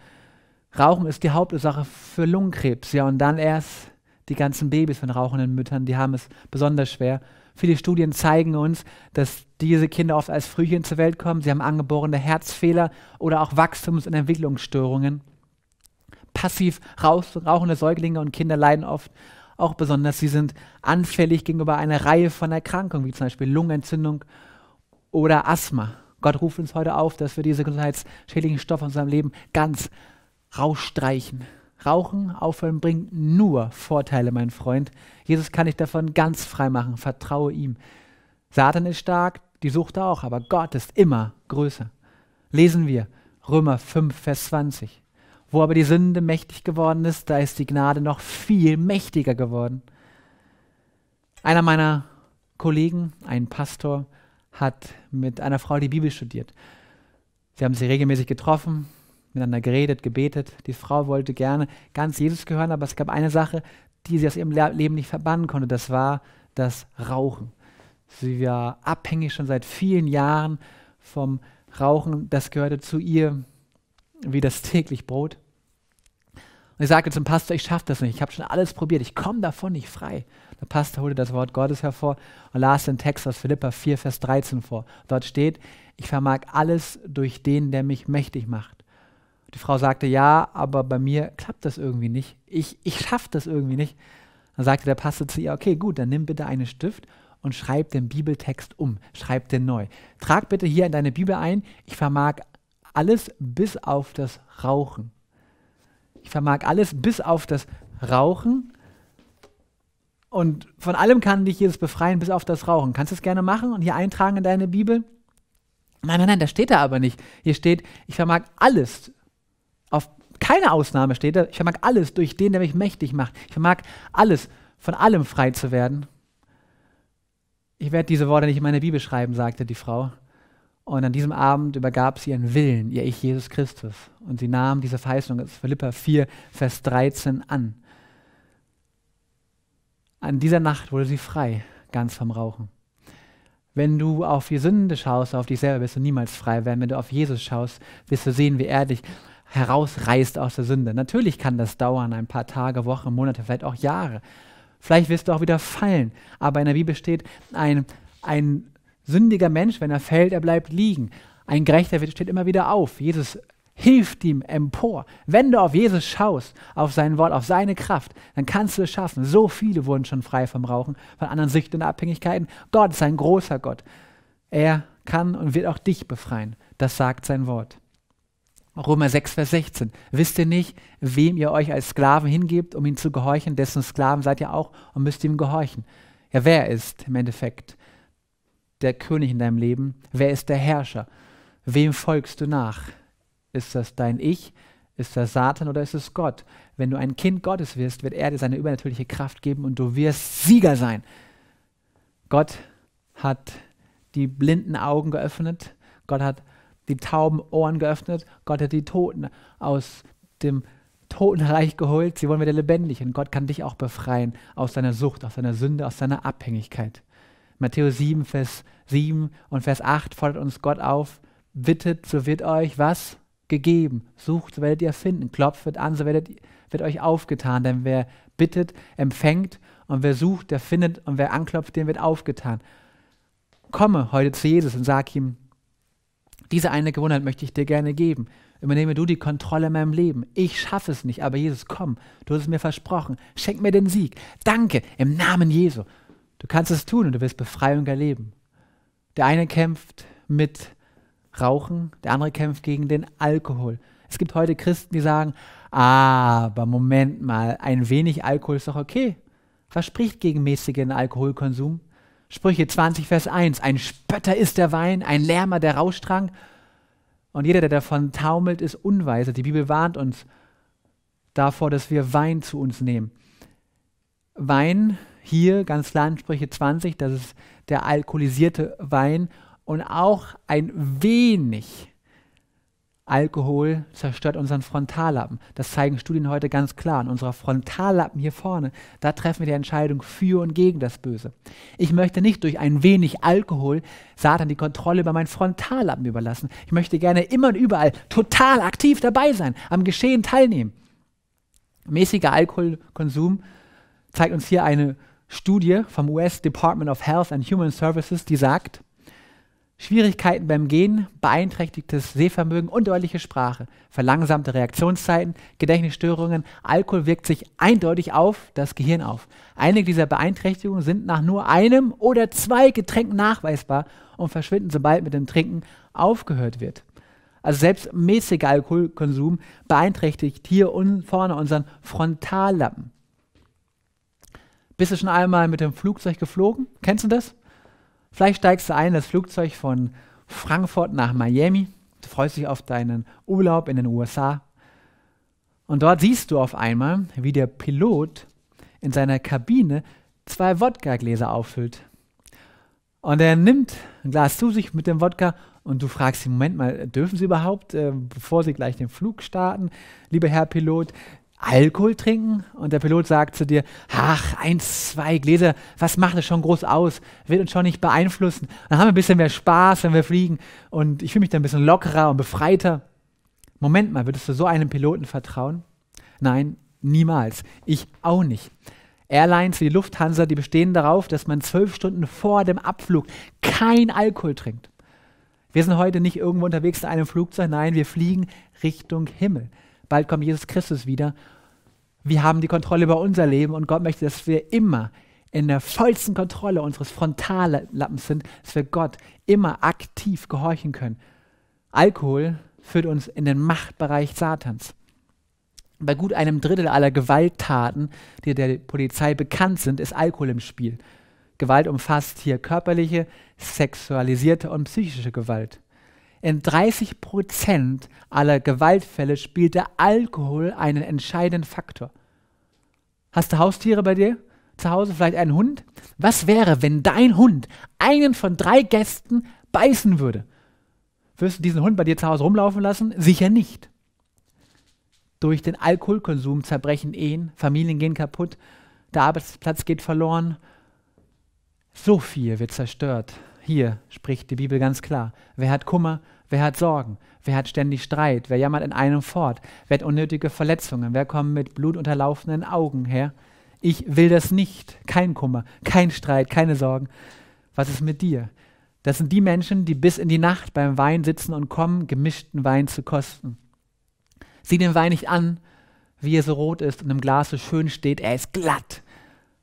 Rauchen ist die Hauptursache für Lungenkrebs, ja, und dann erst die ganzen Babys von rauchenden Müttern, die haben es besonders schwer. Viele Studien zeigen uns, dass diese Kinder oft als Frühchen zur Welt kommen. Sie haben angeborene Herzfehler oder auch Wachstums- und Entwicklungsstörungen. Passiv rauchende Säuglinge und Kinder leiden oft auch besonders. Sie sind anfällig gegenüber einer Reihe von Erkrankungen, wie zum Beispiel Lungenentzündung oder Asthma. Gott ruft uns heute auf, dass wir diese gesundheitsschädlichen Stoffe in unserem Leben ganz rausstreichen. Rauchen aufhören bringt nur Vorteile, mein Freund. Jesus kann dich davon ganz frei machen. Vertraue ihm. Satan ist stark, die Sucht auch, aber Gott ist immer größer. Lesen wir Römer 5, Vers 20. Wo aber die Sünde mächtig geworden ist, da ist die Gnade noch viel mächtiger geworden. Einer meiner Kollegen, ein Pastor, hat mit einer Frau die Bibel studiert. Sie haben sie regelmäßig getroffen, miteinander geredet, gebetet. Die Frau wollte gerne ganz Jesus gehören, aber es gab eine Sache, die sie aus ihrem Leben nicht verbannen konnte. Das war das Rauchen. Sie war abhängig schon seit vielen Jahren vom Rauchen. Das gehörte zu ihr wie das täglich Brot. Und ich sagte zum Pastor, ich schaffe das nicht. Ich habe schon alles probiert. Ich komme davon nicht frei. Der Pastor holte das Wort Gottes hervor und las den Text aus Philippa 4, Vers 13 vor. Dort steht, ich vermag alles durch den, der mich mächtig macht. Die Frau sagte, ja, aber bei mir klappt das irgendwie nicht. Ich, ich schaffe das irgendwie nicht. Dann sagte der Pastor zu ihr, okay, gut, dann nimm bitte einen Stift und schreib den Bibeltext um. Schreib den neu. Trag bitte hier in deine Bibel ein, ich vermag alles bis auf das Rauchen. Ich vermag alles bis auf das Rauchen. Und von allem kann dich Jesus befreien, bis auf das Rauchen. Kannst du es gerne machen und hier eintragen in deine Bibel? Nein, nein, nein, das steht da aber nicht. Hier steht, ich vermag alles keine Ausnahme steht da. Ich vermag alles durch den, der mich mächtig macht. Ich vermag alles, von allem frei zu werden. Ich werde diese Worte nicht in meine Bibel schreiben, sagte die Frau. Und an diesem Abend übergab sie ihren Willen, ihr Ich Jesus Christus. Und sie nahm diese Verheißung aus Philippa 4, Vers 13 an. An dieser Nacht wurde sie frei, ganz vom Rauchen. Wenn du auf die Sünde schaust, auf dich selber, wirst du niemals frei werden. Wenn du auf Jesus schaust, wirst du sehen, wie er dich herausreißt aus der Sünde. Natürlich kann das dauern, ein paar Tage, Wochen, Monate, vielleicht auch Jahre. Vielleicht wirst du auch wieder fallen. Aber in der Bibel steht, ein, ein sündiger Mensch, wenn er fällt, er bleibt liegen. Ein Gerechter steht immer wieder auf. Jesus hilft ihm empor. Wenn du auf Jesus schaust, auf sein Wort, auf seine Kraft, dann kannst du es schaffen. So viele wurden schon frei vom Rauchen, von anderen Süchten und Abhängigkeiten. Gott ist ein großer Gott. Er kann und wird auch dich befreien. Das sagt sein Wort. Römer 6, Vers 16. Wisst ihr nicht, wem ihr euch als Sklaven hingebt, um ihm zu gehorchen? Dessen Sklaven seid ihr auch und müsst ihm gehorchen. Ja, wer ist im Endeffekt der König in deinem Leben? Wer ist der Herrscher? Wem folgst du nach? Ist das dein Ich? Ist das Satan oder ist es Gott? Wenn du ein Kind Gottes wirst, wird er dir seine übernatürliche Kraft geben und du wirst Sieger sein. Gott hat die blinden Augen geöffnet. Gott hat die tauben Ohren geöffnet. Gott hat die Toten aus dem Totenreich geholt. Sie wollen wieder lebendig. Und Gott kann dich auch befreien aus deiner Sucht, aus deiner Sünde, aus deiner Abhängigkeit. Matthäus 7, Vers 7 und Vers 8 fordert uns Gott auf. Bittet, so wird euch was? gegeben. Sucht, so werdet ihr finden. Klopft, wird an, so werdet, wird euch aufgetan. Denn wer bittet, empfängt. Und wer sucht, der findet. Und wer anklopft, dem wird aufgetan. Komme heute zu Jesus und sag ihm, diese eine Gewohnheit möchte ich dir gerne geben. Übernehme du die Kontrolle in meinem Leben. Ich schaffe es nicht, aber Jesus, komm, du hast es mir versprochen. Schenk mir den Sieg. Danke, im Namen Jesu. Du kannst es tun und du wirst Befreiung erleben. Der eine kämpft mit Rauchen, der andere kämpft gegen den Alkohol. Es gibt heute Christen, die sagen, aber Moment mal, ein wenig Alkohol ist doch okay. Was spricht gegen mäßigen Alkoholkonsum? Sprüche 20, Vers 1. Ein Spötter ist der Wein, ein Lärmer der Rauschtrank. Und jeder, der davon taumelt, ist unweise. Die Bibel warnt uns davor, dass wir Wein zu uns nehmen. Wein, hier ganz klar in Sprüche 20, das ist der alkoholisierte Wein und auch ein wenig Alkohol zerstört unseren Frontallappen. Das zeigen Studien heute ganz klar. In unserer Frontallappen hier vorne, da treffen wir die Entscheidung für und gegen das Böse. Ich möchte nicht durch ein wenig Alkohol Satan die Kontrolle über meinen Frontallappen überlassen. Ich möchte gerne immer und überall total aktiv dabei sein, am Geschehen teilnehmen. Mäßiger Alkoholkonsum zeigt uns hier eine Studie vom US Department of Health and Human Services, die sagt, Schwierigkeiten beim Gehen, beeinträchtigtes Sehvermögen und deutliche Sprache, verlangsamte Reaktionszeiten, Gedächtnisstörungen, Alkohol wirkt sich eindeutig auf das Gehirn auf. Einige dieser Beeinträchtigungen sind nach nur einem oder zwei Getränken nachweisbar und verschwinden, sobald mit dem Trinken aufgehört wird. Also selbst mäßiger Alkoholkonsum beeinträchtigt hier un vorne unseren Frontallappen. Bist du schon einmal mit dem Flugzeug geflogen? Kennst du das? Vielleicht steigst du ein in das Flugzeug von Frankfurt nach Miami. Du freust dich auf deinen Urlaub in den USA. Und dort siehst du auf einmal, wie der Pilot in seiner Kabine zwei Wodka-Gläser auffüllt. Und er nimmt ein Glas zu sich mit dem Wodka und du fragst ihn, Moment mal, dürfen Sie überhaupt, äh, bevor Sie gleich den Flug starten, lieber Herr Pilot, Alkohol trinken? Und der Pilot sagt zu dir, ach, eins, zwei Gläser, was macht das schon groß aus? Wird uns schon nicht beeinflussen. Dann haben wir ein bisschen mehr Spaß, wenn wir fliegen und ich fühle mich dann ein bisschen lockerer und befreiter. Moment mal, würdest du so einem Piloten vertrauen? Nein, niemals. Ich auch nicht. Airlines wie die Lufthansa, die bestehen darauf, dass man zwölf Stunden vor dem Abflug kein Alkohol trinkt. Wir sind heute nicht irgendwo unterwegs in einem Flugzeug, nein, wir fliegen Richtung Himmel. Bald kommt Jesus Christus wieder. Wir haben die Kontrolle über unser Leben und Gott möchte, dass wir immer in der vollsten Kontrolle unseres Frontallappens sind, dass wir Gott immer aktiv gehorchen können. Alkohol führt uns in den Machtbereich Satans. Bei gut einem Drittel aller Gewalttaten, die der Polizei bekannt sind, ist Alkohol im Spiel. Gewalt umfasst hier körperliche, sexualisierte und psychische Gewalt. In 30 Prozent aller Gewaltfälle spielt der Alkohol einen entscheidenden Faktor. Hast du Haustiere bei dir? Zu Hause vielleicht einen Hund? Was wäre, wenn dein Hund einen von drei Gästen beißen würde? Wirst du diesen Hund bei dir zu Hause rumlaufen lassen? Sicher nicht. Durch den Alkoholkonsum zerbrechen Ehen, Familien gehen kaputt, der Arbeitsplatz geht verloren. So viel wird zerstört hier spricht die Bibel ganz klar. Wer hat Kummer, wer hat Sorgen, wer hat ständig Streit, wer jammert in einem fort, wer hat unnötige Verletzungen, wer kommt mit blutunterlaufenden Augen her. Ich will das nicht. Kein Kummer, kein Streit, keine Sorgen. Was ist mit dir? Das sind die Menschen, die bis in die Nacht beim Wein sitzen und kommen, gemischten Wein zu kosten. Sieh den Wein nicht an, wie er so rot ist und im Glas so schön steht, er ist glatt.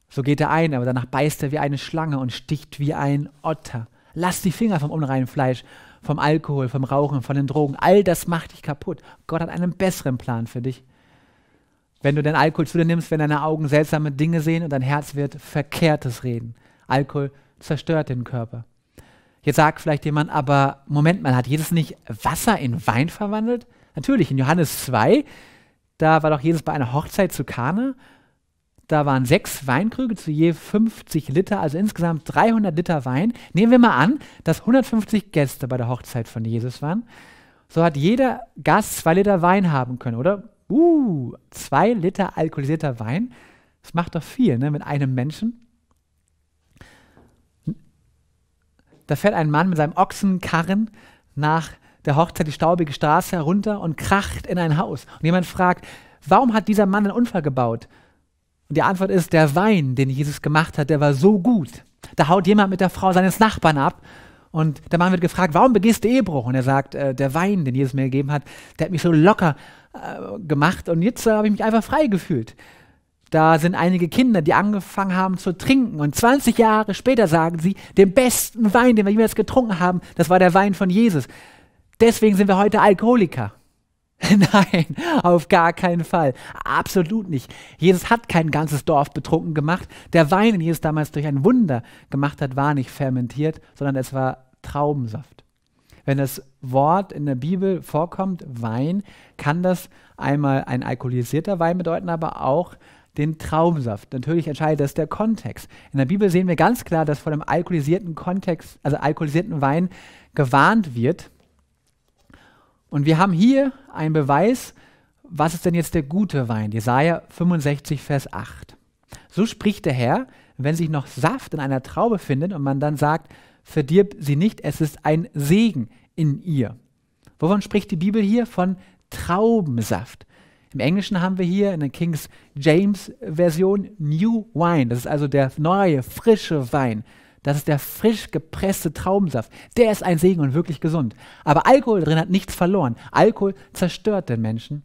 So geht er ein, aber danach beißt er wie eine Schlange und sticht wie ein Otter. Lass die Finger vom unreinen Fleisch, vom Alkohol, vom Rauchen, von den Drogen. All das macht dich kaputt. Gott hat einen besseren Plan für dich. Wenn du den Alkohol zu dir nimmst, wenn deine Augen seltsame Dinge sehen und dein Herz wird Verkehrtes reden. Alkohol zerstört den Körper. Jetzt sagt vielleicht jemand, aber Moment mal, hat Jesus nicht Wasser in Wein verwandelt? Natürlich, in Johannes 2, da war doch Jesus bei einer Hochzeit zu Kana da waren sechs Weinkrüge zu je 50 Liter, also insgesamt 300 Liter Wein. Nehmen wir mal an, dass 150 Gäste bei der Hochzeit von Jesus waren. So hat jeder Gast zwei Liter Wein haben können, oder? Uh, zwei Liter alkoholisierter Wein. Das macht doch viel, ne, mit einem Menschen. Da fährt ein Mann mit seinem Ochsenkarren nach der Hochzeit die staubige Straße herunter und kracht in ein Haus. Und jemand fragt, warum hat dieser Mann einen Unfall gebaut? Und die Antwort ist, der Wein, den Jesus gemacht hat, der war so gut. Da haut jemand mit der Frau seines Nachbarn ab. Und der Mann wird gefragt, warum begehst du Ehebruch? Und er sagt, äh, der Wein, den Jesus mir gegeben hat, der hat mich so locker äh, gemacht und jetzt äh, habe ich mich einfach frei gefühlt. Da sind einige Kinder, die angefangen haben zu trinken und 20 Jahre später sagen sie, den besten Wein, den wir jemals getrunken haben, das war der Wein von Jesus. Deswegen sind wir heute Alkoholiker. Nein, auf gar keinen Fall. Absolut nicht. Jesus hat kein ganzes Dorf betrunken gemacht. Der Wein, den Jesus damals durch ein Wunder gemacht hat, war nicht fermentiert, sondern es war Traubensaft. Wenn das Wort in der Bibel vorkommt, Wein, kann das einmal ein alkoholisierter Wein bedeuten, aber auch den Traubensaft. Natürlich entscheidet das der Kontext. In der Bibel sehen wir ganz klar, dass vor dem alkoholisierten Kontext, also alkoholisierten Wein gewarnt wird. Und wir haben hier einen Beweis, was ist denn jetzt der gute Wein? Jesaja 65, Vers 8. So spricht der Herr, wenn sich noch Saft in einer Traube findet und man dann sagt, verdirb sie nicht, es ist ein Segen in ihr. Wovon spricht die Bibel hier? Von Traubensaft. Im Englischen haben wir hier in der King's James Version New Wine. Das ist also der neue, frische Wein. Das ist der frisch gepresste Traubensaft. Der ist ein Segen und wirklich gesund. Aber Alkohol drin hat nichts verloren. Alkohol zerstört den Menschen.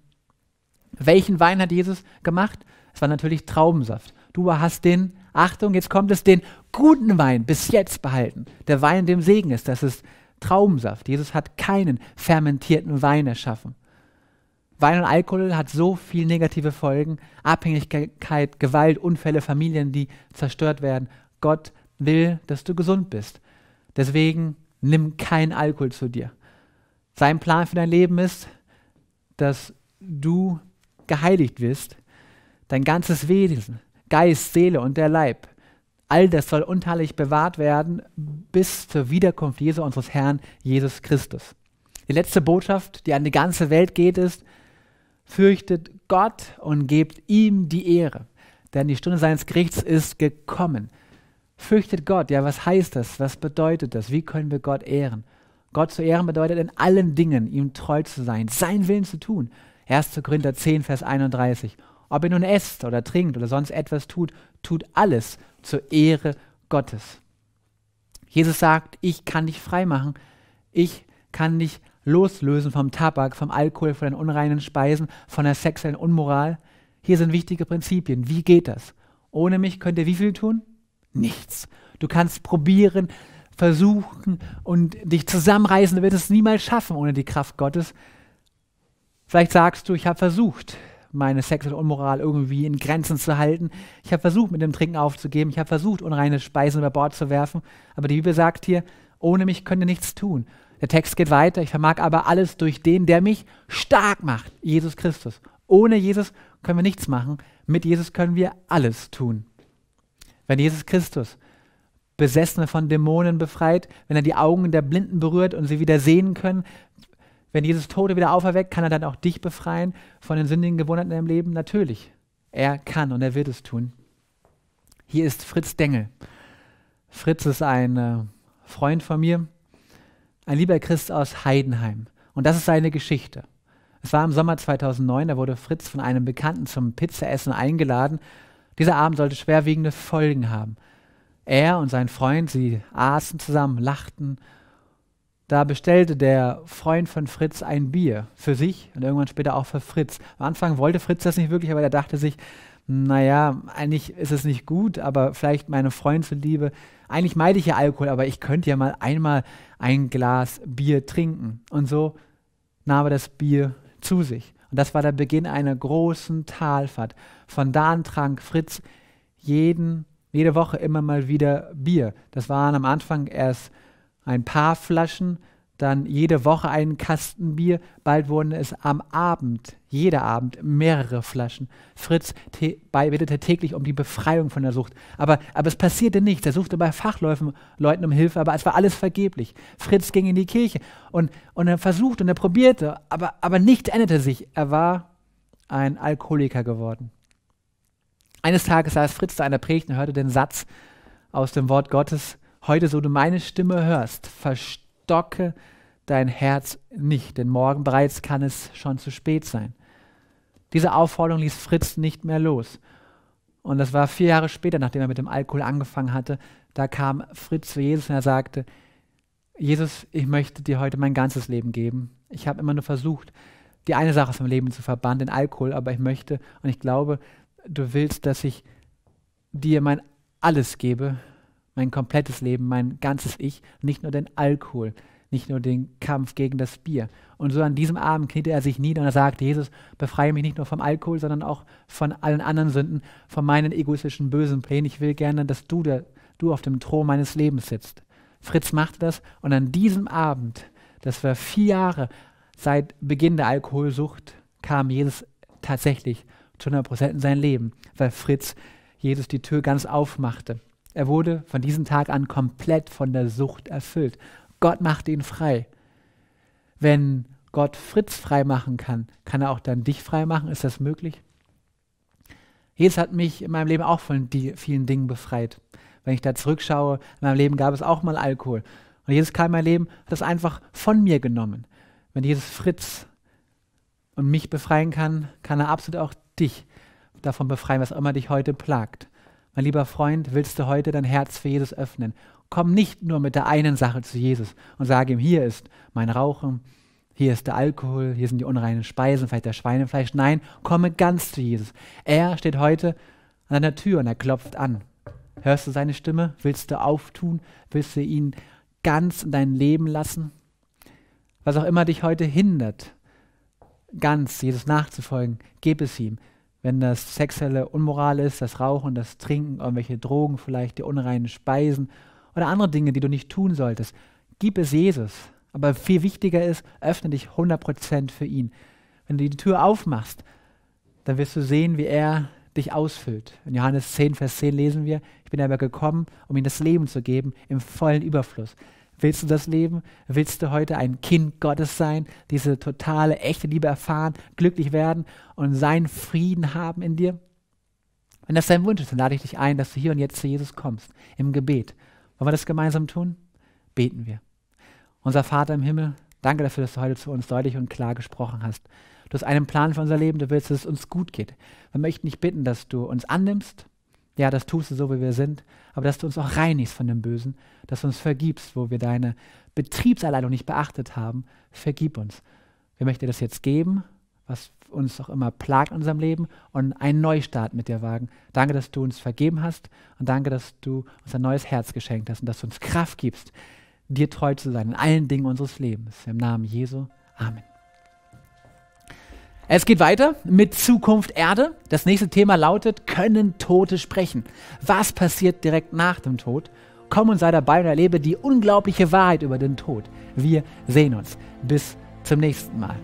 Welchen Wein hat Jesus gemacht? Es war natürlich Traubensaft. Du hast den, Achtung, jetzt kommt es, den guten Wein bis jetzt behalten. Der Wein, dem Segen ist, das ist Traubensaft. Jesus hat keinen fermentierten Wein erschaffen. Wein und Alkohol hat so viele negative Folgen. Abhängigkeit, Gewalt, Unfälle, Familien, die zerstört werden. Gott will, dass du gesund bist. Deswegen nimm kein Alkohol zu dir. Sein Plan für dein Leben ist, dass du geheiligt wirst. Dein ganzes Wesen, Geist, Seele und der Leib. All das soll unteilig bewahrt werden bis zur Wiederkunft Jesu, unseres Herrn Jesus Christus. Die letzte Botschaft, die an die ganze Welt geht, ist, fürchtet Gott und gebt ihm die Ehre. Denn die Stunde seines Gerichts ist gekommen. Fürchtet Gott. Ja, was heißt das? Was bedeutet das? Wie können wir Gott ehren? Gott zu ehren bedeutet in allen Dingen ihm treu zu sein, sein Willen zu tun. 1. Korinther 10, Vers 31. Ob ihr nun esst oder trinkt oder sonst etwas tut, tut alles zur Ehre Gottes. Jesus sagt, ich kann dich frei machen. Ich kann dich loslösen vom Tabak, vom Alkohol, von den unreinen Speisen, von der sexuellen Unmoral. Hier sind wichtige Prinzipien. Wie geht das? Ohne mich könnt ihr wie viel tun? Nichts. Du kannst probieren, versuchen und dich zusammenreißen, du wirst es niemals schaffen ohne die Kraft Gottes. Vielleicht sagst du, ich habe versucht, meine sexuelle Unmoral irgendwie in Grenzen zu halten. Ich habe versucht, mit dem Trinken aufzugeben. Ich habe versucht, unreine Speisen über Bord zu werfen. Aber die Bibel sagt hier, ohne mich könnt ihr nichts tun. Der Text geht weiter. Ich vermag aber alles durch den, der mich stark macht, Jesus Christus. Ohne Jesus können wir nichts machen. Mit Jesus können wir alles tun. Wenn Jesus Christus Besessene von Dämonen befreit, wenn er die Augen der Blinden berührt und sie wieder sehen können, wenn Jesus Tote wieder auferweckt, kann er dann auch dich befreien von den sündigen Gewohnheiten in deinem Leben? Natürlich. Er kann und er wird es tun. Hier ist Fritz Dengel. Fritz ist ein äh, Freund von mir, ein lieber Christ aus Heidenheim. Und das ist seine Geschichte. Es war im Sommer 2009, da wurde Fritz von einem Bekannten zum Pizzaessen eingeladen. Dieser Abend sollte schwerwiegende Folgen haben. Er und sein Freund, sie aßen zusammen, lachten. Da bestellte der Freund von Fritz ein Bier für sich und irgendwann später auch für Fritz. Am Anfang wollte Fritz das nicht wirklich, aber er dachte sich, naja, eigentlich ist es nicht gut, aber vielleicht meine Freund zuliebe. Eigentlich meide ich ja Alkohol, aber ich könnte ja mal einmal ein Glas Bier trinken. Und so nahm er das Bier zu sich. Und das war der Beginn einer großen Talfahrt. Von da an trank Fritz jeden, jede Woche immer mal wieder Bier. Das waren am Anfang erst ein paar Flaschen, dann jede Woche einen Kasten Bier. Bald wurden es am Abend, jeder Abend, mehrere Flaschen. Fritz betete täglich um die Befreiung von der Sucht. Aber, aber es passierte nichts. Er suchte bei Fachleuten Leuten um Hilfe, aber es war alles vergeblich. Fritz ging in die Kirche und, und er versuchte und er probierte, aber, aber nichts änderte sich. Er war ein Alkoholiker geworden. Eines Tages saß Fritz zu einer Predigt und hörte den Satz aus dem Wort Gottes, heute so du meine Stimme hörst, verstehst stocke dein Herz nicht, denn morgen bereits kann es schon zu spät sein. Diese Aufforderung ließ Fritz nicht mehr los. Und das war vier Jahre später, nachdem er mit dem Alkohol angefangen hatte, da kam Fritz zu Jesus und er sagte, Jesus, ich möchte dir heute mein ganzes Leben geben. Ich habe immer nur versucht, die eine Sache aus meinem Leben zu verbannen, den Alkohol, aber ich möchte und ich glaube, du willst, dass ich dir mein alles gebe, mein komplettes Leben, mein ganzes Ich, nicht nur den Alkohol, nicht nur den Kampf gegen das Bier. Und so an diesem Abend kniete er sich nieder und er sagte, Jesus, befreie mich nicht nur vom Alkohol, sondern auch von allen anderen Sünden, von meinen egoistischen, bösen Plänen. Ich will gerne, dass du, der, du auf dem Thron meines Lebens sitzt. Fritz machte das und an diesem Abend, das war vier Jahre seit Beginn der Alkoholsucht, kam Jesus tatsächlich zu 100 Prozent in sein Leben, weil Fritz Jesus die Tür ganz aufmachte. Er wurde von diesem Tag an komplett von der Sucht erfüllt. Gott macht ihn frei. Wenn Gott Fritz frei machen kann, kann er auch dann dich frei machen? Ist das möglich? Jesus hat mich in meinem Leben auch von die vielen Dingen befreit. Wenn ich da zurückschaue, in meinem Leben gab es auch mal Alkohol. Und Jesus kam in mein Leben, hat das einfach von mir genommen. Wenn Jesus Fritz und mich befreien kann, kann er absolut auch dich davon befreien, was immer dich heute plagt. Mein lieber Freund, willst du heute dein Herz für Jesus öffnen? Komm nicht nur mit der einen Sache zu Jesus und sage ihm, hier ist mein Rauchen, hier ist der Alkohol, hier sind die unreinen Speisen, vielleicht der Schweinefleisch. Nein, komme ganz zu Jesus. Er steht heute an deiner Tür und er klopft an. Hörst du seine Stimme? Willst du auftun? Willst du ihn ganz in dein Leben lassen? Was auch immer dich heute hindert, ganz Jesus nachzufolgen, gib es ihm wenn das sexuelle Unmoral ist, das Rauchen, das Trinken, irgendwelche Drogen, vielleicht die unreinen Speisen oder andere Dinge, die du nicht tun solltest, gib es Jesus. Aber viel wichtiger ist, öffne dich 100% für ihn. Wenn du die Tür aufmachst, dann wirst du sehen, wie er dich ausfüllt. In Johannes 10, Vers 10 lesen wir, ich bin aber gekommen, um ihm das Leben zu geben im vollen Überfluss. Willst du das Leben? Willst du heute ein Kind Gottes sein, diese totale, echte Liebe erfahren, glücklich werden und seinen Frieden haben in dir? Wenn das dein Wunsch ist, dann lade ich dich ein, dass du hier und jetzt zu Jesus kommst, im Gebet. Wollen wir das gemeinsam tun? Beten wir. Unser Vater im Himmel, danke dafür, dass du heute zu uns deutlich und klar gesprochen hast. Du hast einen Plan für unser Leben, du willst, dass es uns gut geht. Wir möchten dich bitten, dass du uns annimmst, ja, das tust du so, wie wir sind, aber dass du uns auch reinigst von dem Bösen, dass du uns vergibst, wo wir deine Betriebsanleitung nicht beachtet haben. Vergib uns. Wir möchten dir das jetzt geben, was uns auch immer plagt in unserem Leben und einen Neustart mit dir wagen. Danke, dass du uns vergeben hast und danke, dass du uns ein neues Herz geschenkt hast und dass du uns Kraft gibst, dir treu zu sein in allen Dingen unseres Lebens. Im Namen Jesu. Amen. Es geht weiter mit Zukunft Erde. Das nächste Thema lautet, können Tote sprechen? Was passiert direkt nach dem Tod? Komm und sei dabei und erlebe die unglaubliche Wahrheit über den Tod. Wir sehen uns. Bis zum nächsten Mal.